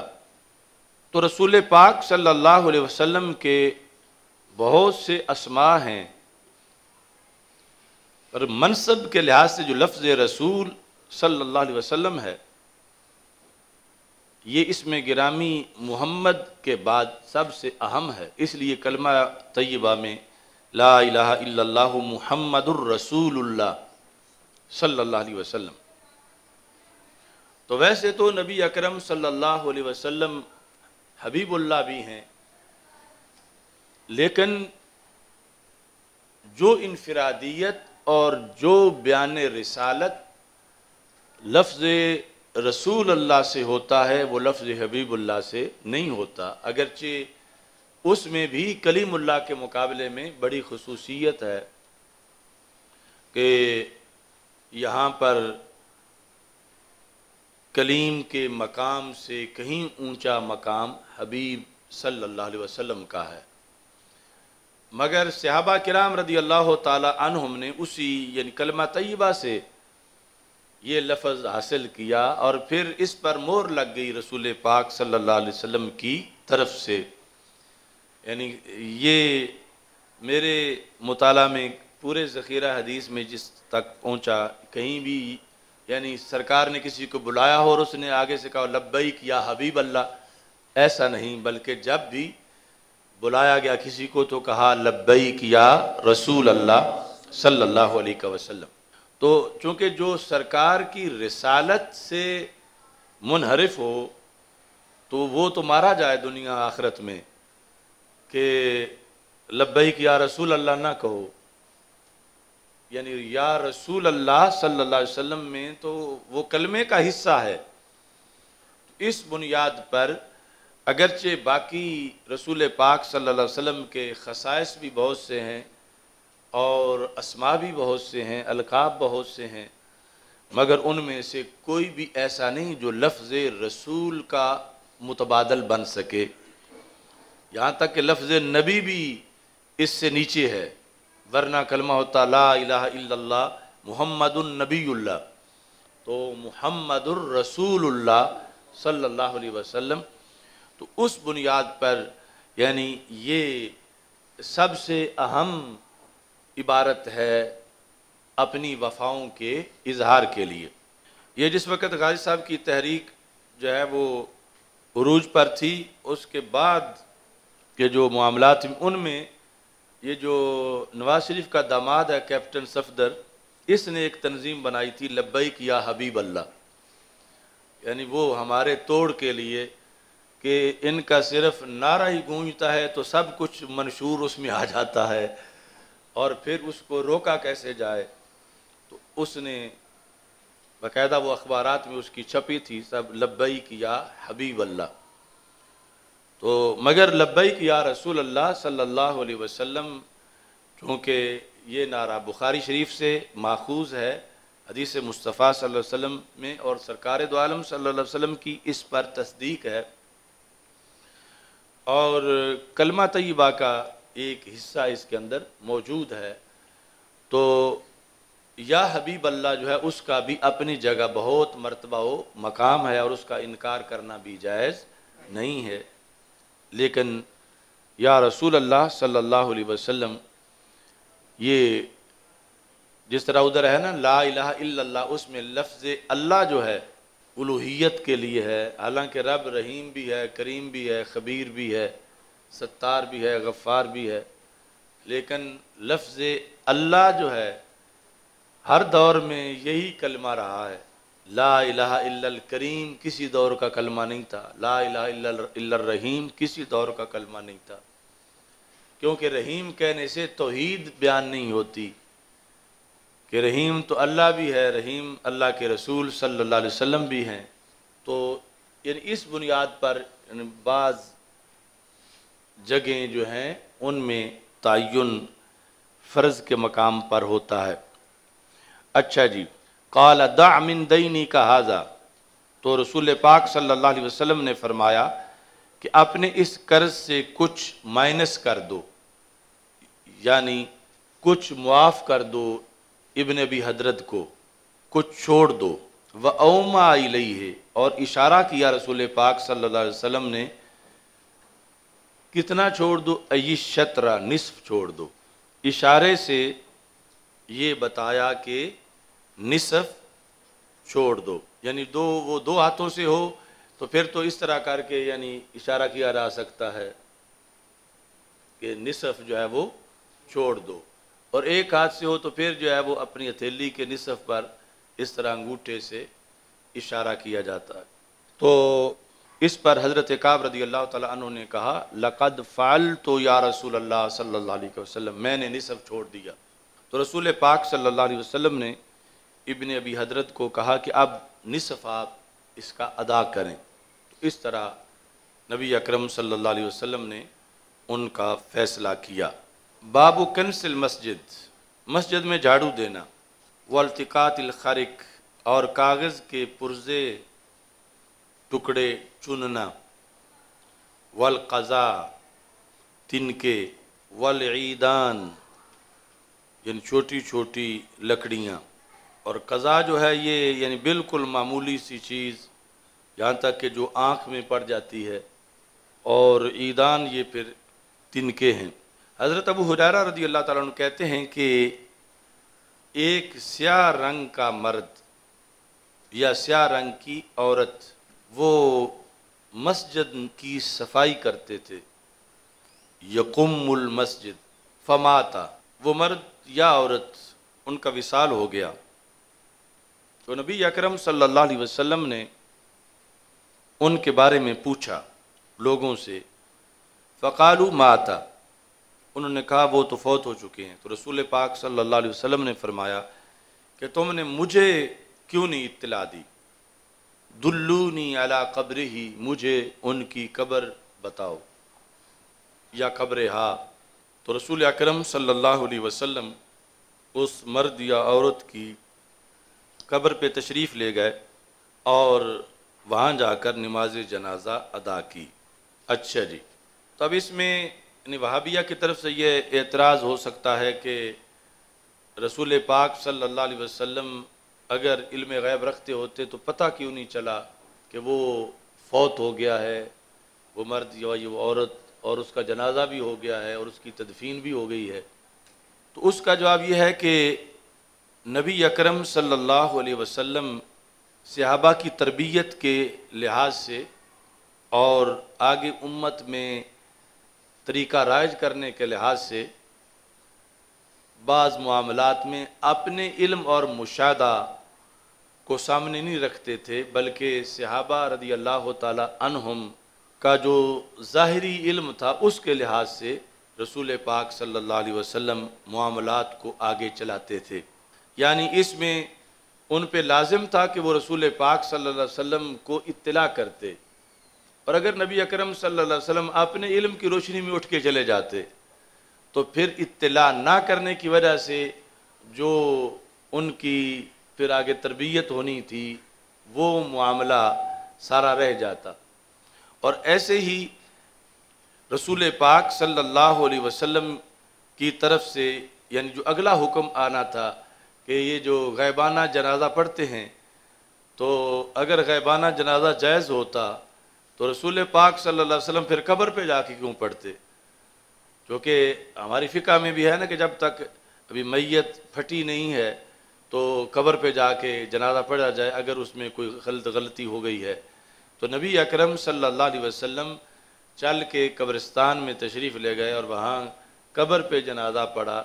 तो रसूल पाक सल्लल्लाहु अलैहि वसल्लम के बहुत से असमा हैं। पर मनसब के लिहाज से जो लफ्ज़ रसूल सल्लल्लाहु अलैहि वसल्लम है, ये इसमें गिरामी मोहम्मद के बाद सबसे अहम है। इसलिए कलमा तय्यबा में, ला इलाहा इल्लल्लाह मुहम्मदुर रसूलुल्लाह सल्लल्लाहु अलैहि वसल्लम। तो वैसे तो नबी अकरम सल्लल्लाहु अलैहि वसल्लम हबीबुल्लाह भी हैं। लेकिन जो इनफरादियत और जो बयान रिसालत लफ्ज़ रसूल अल्लाह से होता है, वो लफ्ज़ हबीबुल्ला से नहीं होता। अगरचे उसमें भी कलीमुल्लाह के मुकाबले में बड़ी खसूसियत है कि यहाँ पर कलीम के मकाम से कहीं ऊँचा मकाम हबीब सल्लल्लाहु अलैहि वसल्लम का है। मगर सहाबा किराम रदी अल्लाह तम ने उसी, यानी कलमा तय्यबा से ये लफ्ज़ हासिल किया और फिर इस पर मोर लग गई रसूल पाक सल्लल्लाहु अलैहि वसल्लम की तरफ़ से। यानी ये मेरे मुताला में पूरे ज़ख़ीरा हदीस में जिस तक पहुँचा, कहीं भी यानी सरकार ने किसी को बुलाया हो और उसने आगे से कहा लब्बैक या हबीब अल्लाह ऐसा नहीं, बल्कि जब भी बुलाया गया किसी को तो कहा लब्बैक या रसूल अल्लाह सल्लल्लाहु अलैहि वसल्लम। तो चूँकि जो सरकार की रिसालत से मुनहरफ हो तो वो तो मारा जाए दुनिया आखरत में, कि लब्बैक या रसूल अल्लाह ना कहो। यानी या रसूल अल्लाह सल्लल्लाहु अलैहि वसल्लम में तो वो कलमे का हिस्सा है। इस बुनियाद पर अगरचे बाकी रसूल पाक सल्लल्लाहु अलैहि वसल्लम के खसाइस भी बहुत से हैं और असमा भी बहुत से हैं, अलकाब बहुत से हैं, मगर उनमें से कोई भी ऐसा नहीं जो लफ्ज़ रसूल का मुतबादल बन सके। यहाँ तक कि लफ्ज़ नबी भी इससे नीचे है। वरना कलमा होता, ला इल्लल्लाह मुहम्मदुलनबील्ला तो मुहम्मदुलरसूलुल्लाह सल्लल्लाहु अलैहि वसल्लम। तो उस बुनियाद पर, यानी ये सबसे अहम इबारत है अपनी वफाओं के इजहार के लिए। ये जिस वक्त गाजी साहब की तहरीक जो है, वो उरूज पर थी, उसके बाद के जो मामला थे उनमें ये जो नवाज़ शरीफ का दामाद है, कैप्टन सफदर, इसने एक तंजीम बनाई थी लब्बई या हबीब अल्लाह यानी वो हमारे तोड़ के लिए कि इनका सिर्फ़ नारा ही गूंजता है तो सब कुछ मंशूर उसमें आ जाता है। और फिर उसको रोका कैसे जाए? तो उसने बाकायदा वो अखबार में उसकी छपी थी, सब लब्बई किया हबीब अल्लाह तो मगर लब्बई किया रसूल अल्लाह सल्लल्लाहु अलैहि वसल्लम, चूँकि ये नारा बुखारी शरीफ से माखूज है, हदीस मुस्तफ़ा सल्लल्लाहु अलैहि वसल्लम में और सरकार दो आलम सल्लल्लाहु अलैहि वसल्लम की इस पर तस्दीक है। और कलमा तय्यबा का एक हिस्सा इसके अंदर मौजूद है। तो या हबीब अल्लाह जो है, उसका भी अपनी जगह बहुत मरतबा व मकाम है और उसका इनकार करना भी जायज़ नहीं है। लेकिन, या रसूल अल्लाह सल्लल्लाहु अलैहि वसल्लम, ये जिस तरह उधर है ना, ला इलाहा इल्लल्लाह, उसमें लफ्ज़ अल्लाह जो है, उलूहियत के लिए है। हालाँकि रब रहीम भी है, करीम भी है, खबीर भी है, सत्तार भी है गफ़ार भी है, लेकिन लफ्ज़ अल्लाह जो है, हर दौर में यही कलमा रहा है। ला करीम, किसी दौर का कलमा नहीं था। ला रहीम, किसी दौर का कलमा नहीं था। क्योंकि रहीम कहने से तोहीद बयान नहीं होती। कि रहीम तो अल्लाह भी है, रहीम अल्लाह के रसूल सल्लल्लाहु अलैहि वसल्लम भी हैं। तो यानी इस बुनियाद पर बाज़ जगहें जो हैं, उनमें तयन फ़र्ज़ के मकाम पर होता है। अच्छा जी काल दामिन दईनी का हाजा। तो रसूल पाक सल्लल्लाहु अलैहि वसल्लम ने फरमाया कि अपने इस कर्ज से कुछ माइनस कर दो। यानी कुछ मुआफ़ कर दो इबन अबी हज़रत को। कुछ छोड़ दो। व ओमा लई है और इशारा किया रसूल पाक सल्लल्लाहु अलैहि वसल्लम ने, कितना छोड़ दो? अयी शतरा, निसफ छोड़ दो। इशारे से ये बताया कि निसफ छोड़ दो। यानी दो, वो दो हाथों से हो तो फिर तो इस तरह करके यानी इशारा किया जा सकता है कि निसफ जो है वो छोड़ दो। और एक हाथ से हो तो फिर जो है वो अपनी हथेली के निसफ पर इस तरह अंगूठे से इशारा किया जाता है। तो इस पर हज़रत काब रदी अल्लाह तु ने कहा, लक़द फ़ाल तो या रसूल अल्लाह अलैहि वसल्लम, मैंने निसफ छोड़ दिया। तो रसूल पाक अलैहि वसल्लम ने इबन अबी हज़रत को कहा कि अब निसफ आप इसका अदा करें। तो इस तरह नबी अकरम सल्लल्लाहु अलैहि वसल्लम ने उनका फ़ैसला किया। बाबू कंसिल मस्जिद मस्जिद में झाड़ू देना वल्तिकात खरिक और कागज़ के पुर्ज़े टुकड़े चुनना, वल क़ज़ा तिनके वल ईदान, यानी छोटी छोटी लकड़ियाँ। और कज़ा जो है ये यानी बिल्कुल मामूली सी चीज़, यहाँ तक कि जो आँख में पड़ जाती है और ईदान ये फिर तिनके हैं। हज़रत अबू हुरारा रदी अल्लाह ताला कहते हैं कि एक स्याह रंग का मर्द या स्याह रंग की औरत, वो मस्जिद की सफ़ाई करते थे। यकुमुल मस्जिद, फमाता, वो मर्द या औरत, उनका विसाल हो गया। तो नबी अकरम सल्लल्लाहु अलैहि वसल्लम ने उनके बारे में पूछा लोगों से, फ़कालू माता। उन्होंने कहा, वो तो फौत हो चुके हैं। तो रसूल पाक सल्लल्लाहु अलैहि वसल्लम ने फरमाया कि, तुमने मुझे क्यों नहीं इत्तला दी? दुल्लूनी अला कब्र ही मुझे उनकी कब्र बताओ। या कब्र, हा। तो रसूल अकरम सल्लल्लाहु अलैहि वसल्लम उस मर्द या औरत की कब्र पे तशरीफ़ ले गए और वहाँ जाकर नमाज़ जनाजा अदा की। अच्छा जी। तो अब इसमें वहाबिया की तरफ़ से ये एतराज़ हो सकता है कि रसूल पाक सल्लल्लाहु अलैहि वसल्लम अगर इल्म गैब रखते होते तो पता क्यों नहीं चला कि वो फौत हो गया है, वो मर्द या वो औरत, और उसका जनाजा भी हो गया है और उसकी तदफीन भी हो गई है। तो उसका जवाब यह है कि नबी अकरम सल्लल्लाहु अलैहि वसल्लम सहाबा की तरबियत के लिहाज से और आगे उम्मत में तरीका राज करने के लिहाज से बाज़ मामलात में अपने इल्म और मुशादा को सामने नहीं रखते थे, बल्कि सहाबा रदी अल्लाह तहम का जो ज़ाहरी इल्म था, उसके लिहाज से रसूल पाक सल्लल्लाहु अलैहि वसल्लम मामलात को आगे चलाते थे। यानी इसमें उन पर लाजिम था कि वो रसूल पाक सल्लल्लाहु अलैहि वसल्लम को इत्तला करते। और अगर नबी अकरम सल्लल्लाहु अलैहि वसल्लम अपने इल्म की रोशनी में उठ के चले जाते तो फिर इत्तला ना करने की वजह से जो उनकी फिर आगे तरबियत होनी थी, वो मामला सारा रह जाता। और ऐसे ही रसूल पाक सल्लल्लाहु अलैहि वसल्लम की तरफ़ से, यानी जो अगला हुक्म आना था कि ये जो गैबाना जनाजा पढ़ते हैं तो अगर गैबाना जनाजा जायज़ होता तो रसूल पाक सल्लल्लाहु अलैहि वसल्लम फिर कब्र पे जाके क्यों पढ़ते? क्योंकि हमारी फ़िका में भी है ना कि जब तक अभी मैयत फटी नहीं है तो कब्र पे जाके जनाजा पढ़ा जाए, अगर उसमें कोई गलत गलती हो गई है। तो नबी अकरम सल्लल्लाहु अलैहि वसल्लम चल के कब्रिस्तान में तशरीफ़ ले गए और वहाँ कब्र पे जनाजा पढ़ा।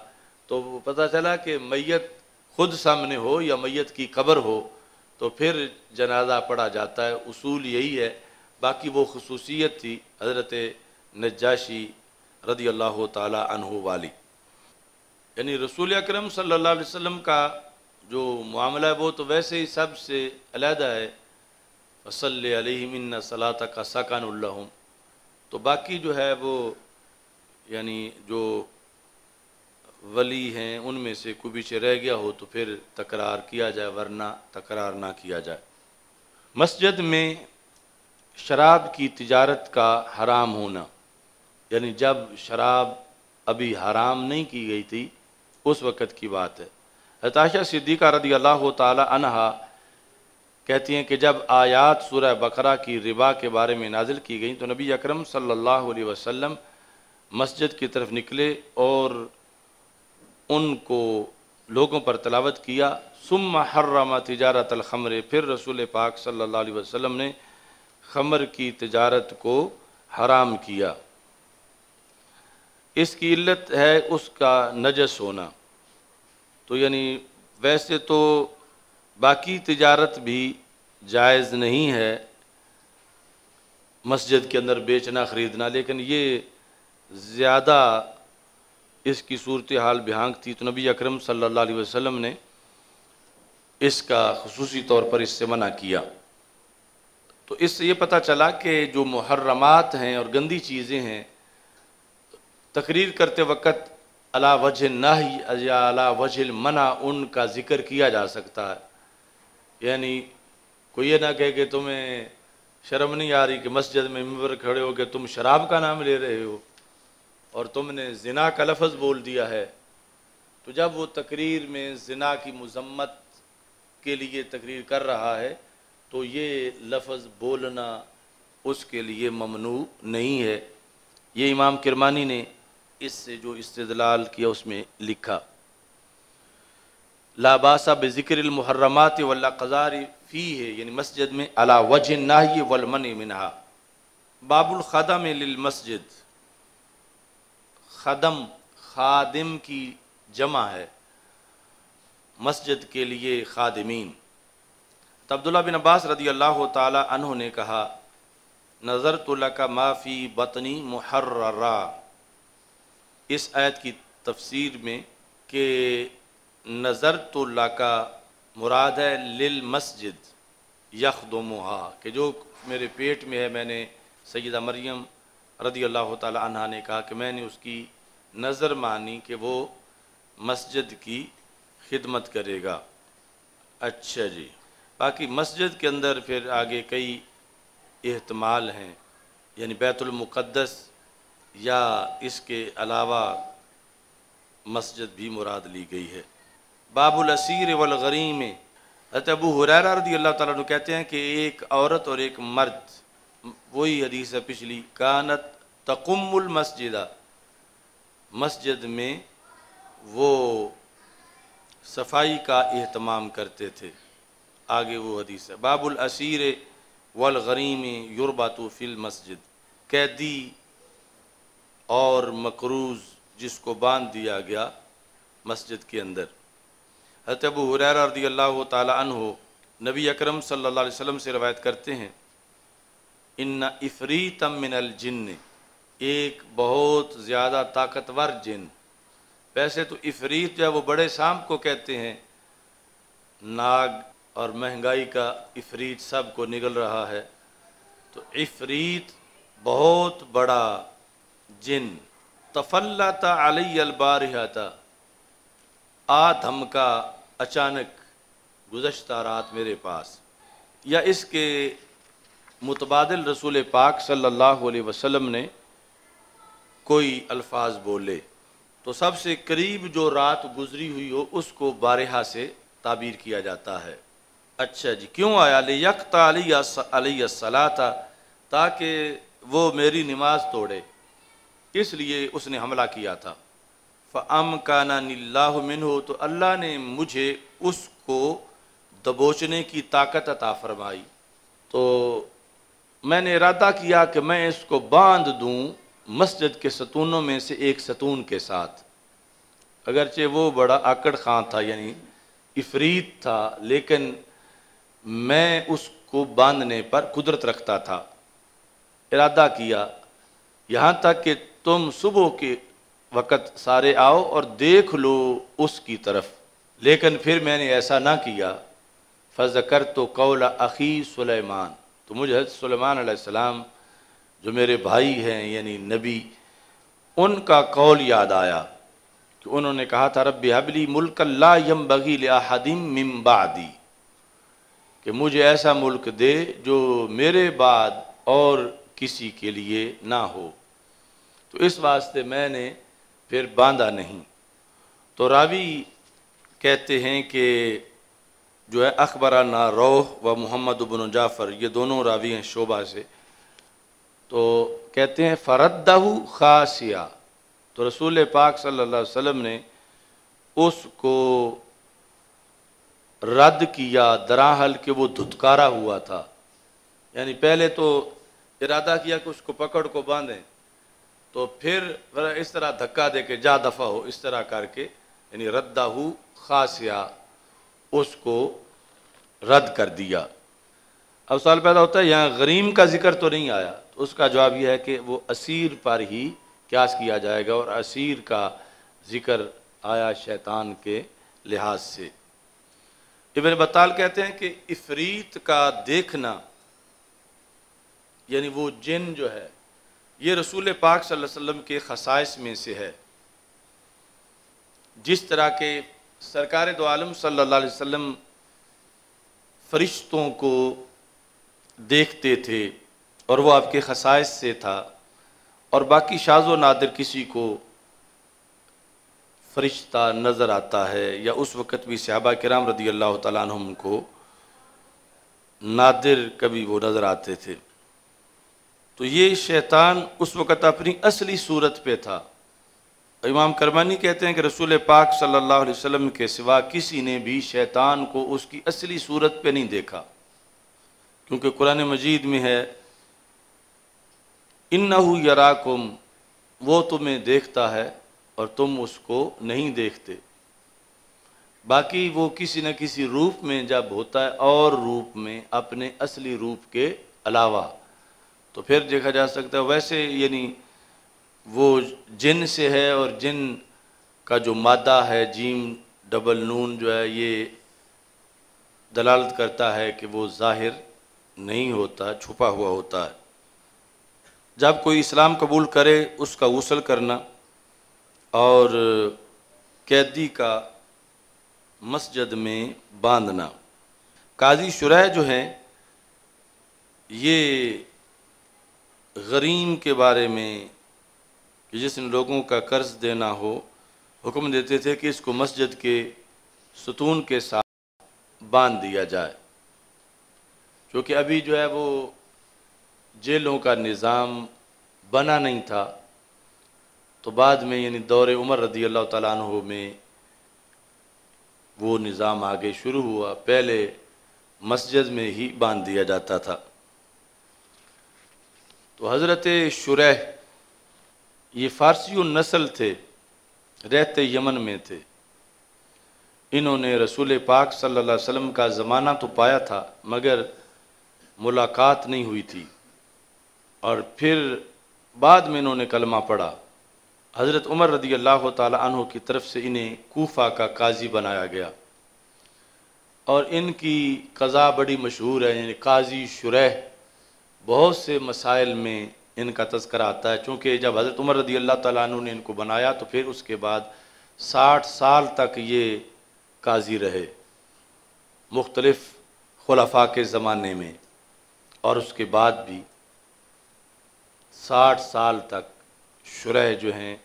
तो पता चला कि मैयत खुद सामने हो या मैयत की कब्र हो तो फिर जनाजा पढ़ा जाता है। उसूल यही है। बाकी वो खसूसियत थी हज़रत नजाशी रदी अल्लाह तहु वाली। यानी रसूल अक्रम अलैहि का जो मामला है, वो तो वैसे ही सबसे अलहदा है। वसल सलात का साकान तो बाकी जो है वो, यानी जो वली हैं, उनमें से कोई पीछे रह गया हो तो फिर तकरार किया जाए, वरना तकरार ना किया जाए। मस्जिद में शराब की तिजारत का हराम होना, यानी जब शराब अभी हराम नहीं की गई थी, उस वक़्त की बात है। हताशा सिद्दीक़ा रदी अल्लाह तहा कहती हैं कि जब आयात सूरह बकरा की रिबा के बारे में नाजिल की गई तो नबी अकरम सल्लल्लाहु अलैहि वसल्लम मस्जिद की तरफ़ निकले और उनको लोगों पर तलावत किया। सुम हर्रमा तजारत अलखमर फिर रसूल पाक सल्लल्लाहु अलैहि वसल्लम ने खमर की तजारत को हराम किया। इसकी इल्लत है उसका नजस होना। तो यानी वैसे तो बाकी तजारत भी जायज़ नहीं है मस्जिद के अंदर बेचना, ख़रीदना, लेकिन ये ज़्यादा इसकी सूरत हाल बिहांग थी तो नबी अकरम सल्लल्लाहु अलैहि वसल्लम ने इसका खसूसी तौर पर इससे मना किया। तो इससे ये पता चला कि जो मुहर्रमात हैं और गंदी चीज़ें हैं, तकरीर करते वक़्त अला वजह नह या अला वजह मना, उनका ज़िक्र किया जा सकता है। यानी कोई ये ना कहे कि तुम्हें शर्म नहीं आ रही कि मस्जिद में मिम्बर खड़े हो के तुम शराब का नाम ले रहे हो। और तुमने जना का लफज बोल दिया है तो जब वो तकरीर में जना की मजम्मत के लिए तकरीर कर रहा है तो ये लफ्ज़ बोलना उसके लिए ममनू नहीं है। ये इमाम किरमानी ने इससे जो इस्तलाल किया, उसमें लिखा लाबासा बेज़िक्र मुहर्रमात वल्ला कज़ार फ़ी है, यानी मस्जिद में अला वजह नाही वलमन मिनहा। बाबुल ख़दम मस्जिद। ख़दम, खादिम की जमा है। मस्जिद के लिए खादमीन। तो अब्दुल्ला बिन अब्बास रदी अल्लाह तु ने कहा नज़र तुल्ला का माफ़ी बतनी मुहर्रा इस आयत की तफसीर में कि नज़र तुल्ला का मुराद है लिल मस्जिद यखदमुहा, कि जो मेरे पेट में है, मैंने सैदा मरियम रदी अल्लाह तहा ने कहा कि मैंने उसकी नज़र मानी कि वो मस्जिद की खिदमत करेगा। अच्छा जी। बाकी मस्जिद के अंदर फिर आगे कई एहतमाल हैं, यानी बैतुलमुक़दस या इसके अलावा मस्जिद भी मुराद ली गई है। बाबुल असीर वलगरी में अबू हुरैरा रदी अल्लाह ताला कहते हैं कि एक औरत और एक मर्द वही हदीस है पिछली, कानत तकुमुल मस्जिदा। मस्जिद में वो सफ़ाई का अहतमाम करते थे। आगे वो हदीस है। बाबुल असीर वलगरीम युरबातु फिल मस्जिद। कैदी और मकरूज़ जिसको बाँध दिया गया मस्जिद के अंदर। हत अबू हुरैरा रदी अल्लाह तहो नबी अकरम सल्लल्लाहु अलैहि वसल्लम से रवायत करते हैं इन्ना इफ़रीतम मिनल जिन्न, एक बहुत ज़्यादा ताकतवर जिन वैसे तो इफ़रीत जो है वो बड़े शाम को कहते हैं। नाग और महँगाई का इफ़रीत सबको निकल रहा है। तो इफ़रीत बहुत बड़ा जिन तफल्लाता अलई अलबारिहाता आ धमका अचानक गुजशत रात मेरे पास। या इसके मुतबादल रसूल पाक सल्लल्लाहु अलैहि वसल्लम ने कोई अल्फाज बोले तो सबसे करीब जो रात गुजरी हुई हो, उसको बारहा से ताबीर किया जाता है। अच्छा जी, क्यों आया? यकता सलाता, ताकि वो मेरी नमाज़ तोड़े। इसलिए उसने हमला किया था। फ़म काना मिन हो तो अल्लाह ने मुझे उसको दबोचने की ताकत अता फरमाई। तो मैंने इरादा किया कि मैं इसको बाँध दूँ मस्जिद के सतूनों में से एक सतून के साथ। अगरचे वो बड़ा आकड़ खां था, यानी इफरीत था, लेकिन मैं उसको बांधने पर कुदरत रखता था। इरादा किया, यहाँ तक कि तुम सुबह के वक़्त सारे आओ और देख लो उसकी तरफ़। लेकिन फिर मैंने ऐसा ना किया। फ़ज़कर तो कौला अखी सुलेमान। तो मुझे सुलेमान सलाम, जो मेरे भाई हैं, यानी नबी, उनका कौल याद आया कि उन्होंने कहा था रब हबली मुल्क ला यम बगी हदीम मिम्बादी कि मुझे ऐसा मुल्क दे जो मेरे बाद और किसी के लिए ना हो। तो इस वास्ते मैंने फिर बांधा नहीं। तो रावी कहते हैं कि जो है अकबरा ना रोह व मोहम्मद उबन जाफ़र, ये दोनों रावी हैं शोभा से। तो कहते हैं फ़रदहू खासिया। तो रसूल पाक अलैहि वसल्लम ने उसको रद्द किया, दराहल के वो धुतकारा हुआ था। यानी पहले तो इरादा किया कि उसको पकड़ को बांधें तो फिर इस तरह धक्का दे के जा दफ़ा हो, इस तरह करके, यानी रद्दाहू खासिया। उसको रद्द कर दिया। अब सवाल पैदा होता है, यहाँ गरीम का ज़िक्र तो नहीं आया। तो उसका जवाब यह है कि वो असीर पर ही क्यास किया जाएगा और असीर का ज़िक्र आया शैतान के लिहाज से। इबन बताल कहते हैं कि इफरीत का देखना, यानी वो जिन जो है, ये रसूल पाक सल्लल्लाहु अलैहि वसल्लम के खसाइस में से है। जिस तरह के सरकार दो आलम अलैहि वसल्लम फरिश्तों को देखते थे और वो आपके खसाइस से था और बाकी शाज व नादिर किसी को फरिश्ता नज़र आता है या उस वक़्त भी सहाबा कराम रदी अल्लाह तुम को नादिर कभी वो नज़र आते थे। तो ये शैतान उस वक़्त अपनी असली सूरत पे था। इमाम करमानी कहते हैं कि रसूल पाक सल्लल्लाहु अलैहि वसल्लम के सिवा किसी ने भी शैतान को उसकी असली सूरत पे नहीं देखा। क्योंकि कुरान मजीद में है इन यराकुम, वो तुम्हें देखता है और तुम उसको नहीं देखते। बाकी वो किसी न किसी रूप में जब होता है और रूप में अपने असली रूप के अलावा। तो फिर देखा जा सकता है, वैसे यानी वो जिन से है और जिन का जो मादा है, जीम, डबल नून जो है, ये दलालत करता है कि वो ज़ाहिर नहीं होता, छुपा हुआ होता है। जब कोई इस्लाम कबूल करे, उसका गसल करना और कैदी का मस्जिद में बांधना। काजी शुरह जो हैं, ये गरीम के बारे में कि जिसने लोगों का कर्ज देना हो, हुक्म देते थे कि इसको मस्जिद के सतून के साथ बाँध दिया जाए। क्योंकि अभी जो है वो जेलों का निज़ाम बना नहीं था तो बाद में यानी दौर उमर रदी अल्लाह तु में वो निज़ाम आगे शुरू हुआ। पहले मस्जिद में ही बाँध दिया जाता था। तो हज़रत शुरह ये फ़ारसी नस्ल थे, रहते यमन में थे। इन्होंने रसूल पाक सल्लल्लाहु अलैहि वसल्लम का ज़माना तो पाया था, मगर मुलाकात नहीं हुई थी। और फिर बाद में इन्होंने कलमा पढ़ा। हज़रत उमर रदी अल्लाह तु की तरफ़ से इन्हें कोफा का काजी बनाया गया। और इनकी कज़ा बड़ी मशहूर है, यानी काजी शुरह, बहुत से मसाइल में इनका तस्करा आता है। चूँकि जब हज़रत उमर रदी अल्लाह तु ने इनको बनाया तो फिर उसके बाद साठ साल तक ये काजी रहे मुख्तलफ़ खलफा के ज़माने में। और उसके बाद भी साठ साल तक शुरह जो हैं,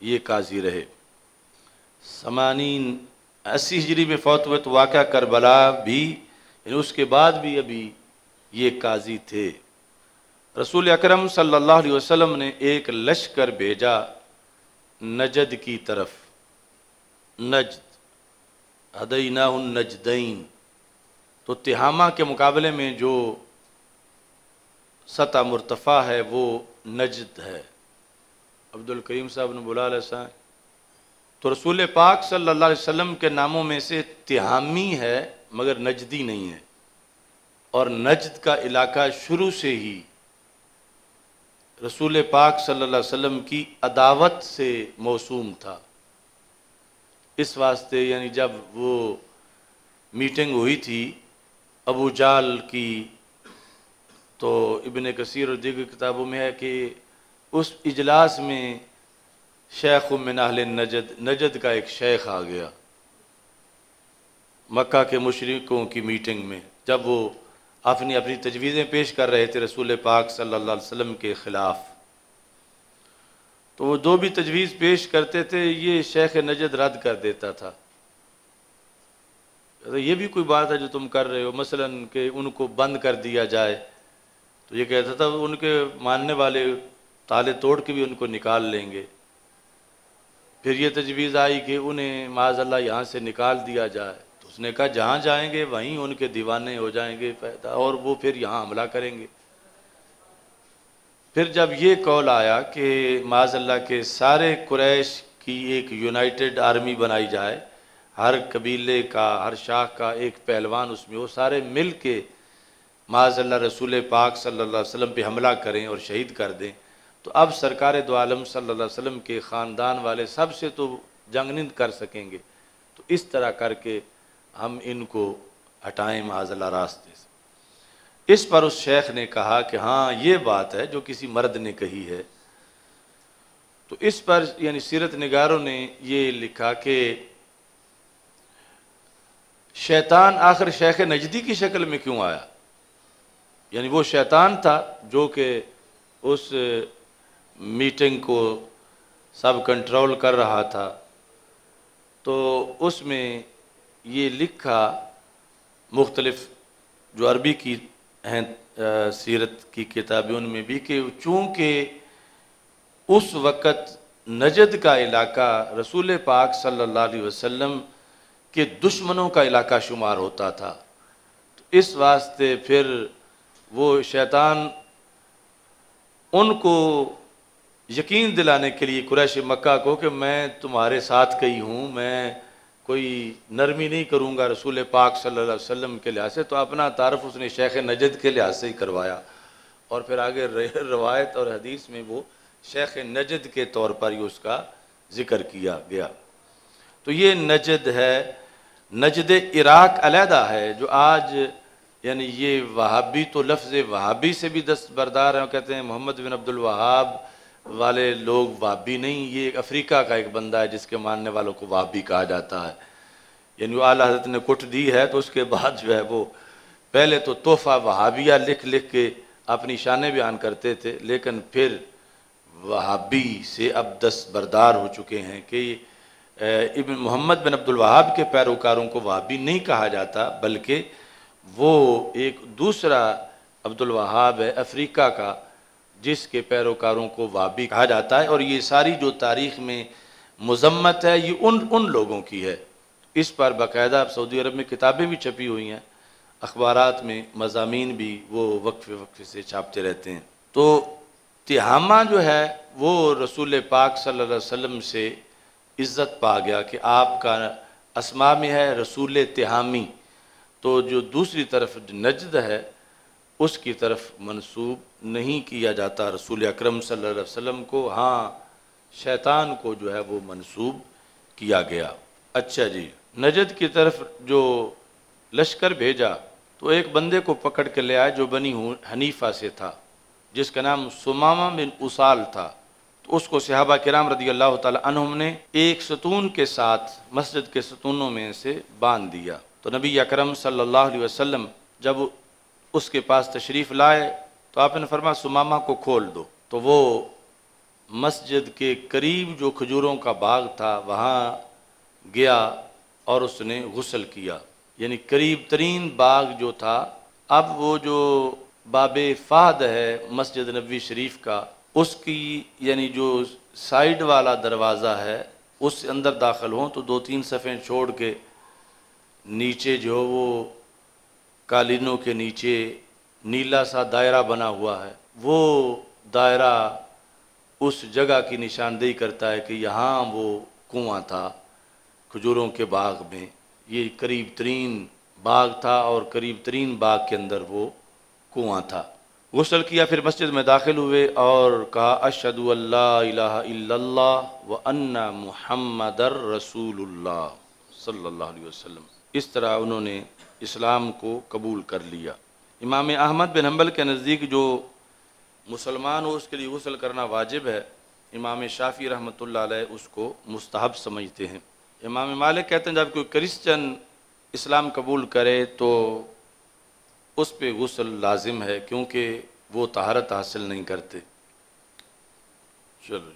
ये काजी रहे। समानीन अस्सी हिजरी में फौत हुए तो वाक़ करबला भी उसके बाद भी अभी ये काजी थे। रसूल अकरम सल्लल्लाहु अलैहि वसल्लम ने एक लश्कर भेजा नजद की तरफ़। नजद हदईना नजदईन तो तिहामा के मुकाबले में जो सतह मुरतफ़ा है, वो नजद है। अब्दुल करीम साहब ने बुला, लसा तो रसूल पाक सल्लल्लाहु अलैहि वसल्लम के नामों में से तिहामी है, मगर नजदी नहीं है। और नजद का इलाका शुरू से ही रसूल पाक सल्लल्लाहु अलैहि वसल्लम की अदावत से मौसूम था। इस वास्ते यानी जब वो मीटिंग हुई थी अबू जाल की तो इबन कसीर और दिगर किताबों में है कि उस इजलास में शेख मिनाहल नजद नजद का एक शेख आ गया मक्का के मुशरकों की मीटिंग में, जब वो अपनी अपनी तजवीज़ें पेश कर रहे थे रसूल पाक अलैहि वसल्लम के ख़िलाफ़। तो वो जो भी तजवीज़ पेश करते थे, ये शेख नजद रद्द कर देता था। तो ये भी कोई बात है जो तुम कर रहे हो, मसलन कि उनको बंद कर दिया जाए तो ये कहता था उनके मानने वाले ताले तोड़ के भी उनको निकाल लेंगे। फिर ये तजवीज़ आई कि उन्हें माजल्ला यहाँ से निकाल दिया जाए। उसने कहा, जहाँ जाएँगे, वहीं उनके दीवाने हो जाएँगे पैदा और वो फिर यहाँ हमला करेंगे. फिर जब ये कॉल आया कि माजल्ला के सारे कुरैश की एक यूनाइटेड आर्मी बनाई जाए, हर कबीले का, हर शाह का एक पहलवान उसमें वो सारे मिल के माजल्ला रसूल पाक सल्लल्लाहु अलैहि वसल्लम पे हमला करें और शहीद कर दें तो अब सरकार दो आलम सल्लल्लाहु के ख़ानदान वाले सबसे तो जंग नहीं कर सकेंगे। तो इस तरह करके हम इनको हटाएँ माजला रास्ते से। इस पर उस शेख ने कहा कि हाँ ये बात है जो किसी मर्द ने कही है। तो इस पर, यानी सीरत नगारों ने ये लिखा कि शैतान आखिर शेख नजदी की शक्ल में क्यों आया? यानी वो शैतान था जो कि उस मीटिंग को सब कंट्रोल कर रहा था। तो उसमें ये लिखा मुख्तलिफ़ जो अरबी की हैं सीरत की किताबें उनमें भी कि चूँकि उस वक़्त नजद का इलाका रसूल पाक सल्लल्लाहु अलैहि वसल्लम के दुश्मनों का इलाका शुमार होता था तो इस वास्ते फिर वो शैतान उनको यकीन दिलाने के लिए कुरैश मक्का को कि मैं तुम्हारे साथ कही हूँ, मैं कोई नरमी नहीं करूँगा रसूल पाक सल्लल्लाहु अलैहि वसल्लम के लिहाज से तो अपना तारफ़ उसने शेख नजद के लिहाज से ही करवाया। और फिर आगे रवायत और हदीस में वो शेख नजद के तौर पर ही उसका ज़िक्र किया गया। तो ये नजद है, नजद इराक अलहदा है, जो आज, यानी ये वहाबी तो लफ्ज़ वहाबी से भी दस्तबरदार हैं कहते हैं मोहम्मद बिन अब्दुल वहाब वाले लोग वाबी नहीं, ये एक अफ्रीका का एक बंदा है जिसके मानने वालों को वाबी कहा जाता है। यानी आला हज़रत ने कुट दी है तो उसके बाद जो है वो पहले तो तोहफ़ा वहाबिया लिख लिख के अपनी शान बयान करते थे, लेकिन फिर वहाबी से अब दस बरदार हो चुके हैं कि इबन मोहम्मद बिन अब्दुल वहाब के पैरोकारों को वहाबी नहीं कहा जाता, बल्कि वो एक दूसरा अब्दुल वहाब है अफ्रीका का जिसके पैरोकारों को वाबी कहा जाता है और ये सारी जो तारीख़ में मजम्मत है, ये उन उन लोगों की है। इस पर बाकायदा सऊदी अरब में किताबें भी छपी हुई हैं अखबार में मजामी भी वो वक्फ वक्फ से छापते रहते हैं। तो तिहामा जो है, वो रसूल पाक सल्लल्लाहु अलैहि से इज़्ज़त पा गया कि आपका असमा में है रसूल तिहामी। तो जो दूसरी तरफ़ नजद है, उसकी तरफ़ मंसूब नहीं किया जाता रसूल अक्रम वसल्लम को हाँ शैतान को जो है वो मंसूब किया गया। अच्छा जी, नजद की तरफ़ जो लश्कर भेजा तो एक बंदे को पकड़ के ले आए जो बनी हनीफा से था, जिसका नाम सुमामा बिन उसाल था। तो उसको सहाबा कराम रदी अल्लाह तम ने एक सतून के साथ, मस्जिद के सतूनों में से बाँध दिया। तो नबी अकरम अलैहि वसल्लम जब उसके पास तशरीफ़ लाए तो आपने फरमा सुमामा को खोल दो। तो वो मस्जिद के करीब जो खजूरों का बाग था, वहाँ गया और उसने गसल किया। यानी करीब तरीन बाग जो था, अब वो जो बाब फ़ाद है मस्जिद नबी शरीफ का, उसकी, यानी जो साइड वाला दरवाज़ा है, उस अंदर दाखिल हों तो दो तीन सफ़े छोड़ के नीचे जो वो कालीनों के नीचे नीला सा दायरा बना हुआ है। वो दायरा उस जगह की निशानदेही करता है कि यहाँ वो कुआँ था, खजूरों के बाग में। ये करीब तरीन बाग था और करीब तरीन बाग के अंदर वो कुआँ था। गसल किया, फिर मस्जिद में दाखिल हुए और कहा अशद व अन्ना मुहम्मदर रसूलुल्लाह सल्लल्लाहु अलैहि वसल्लम। इस तरह उन्होंने इस्लाम को कबूल कर लिया। इमाम अहमद बिन हम्बल के नज़दीक जो मुसलमान हो उसके लिए गसल करना वाजिब है, इमाम शाफ़ी रहमत उसको मुस्तहब समझते हैं। इमाम मालिक कहते हैं, जब कोई क्रिश्चन इस्लाम कबूल करे तो उस पर गसल लाजिम है, क्योंकि वो तहारत हासिल नहीं करते। चलो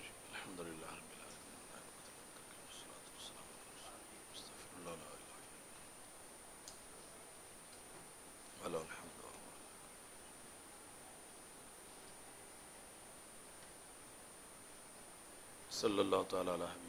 जी सल्लल्लाहु अलैहि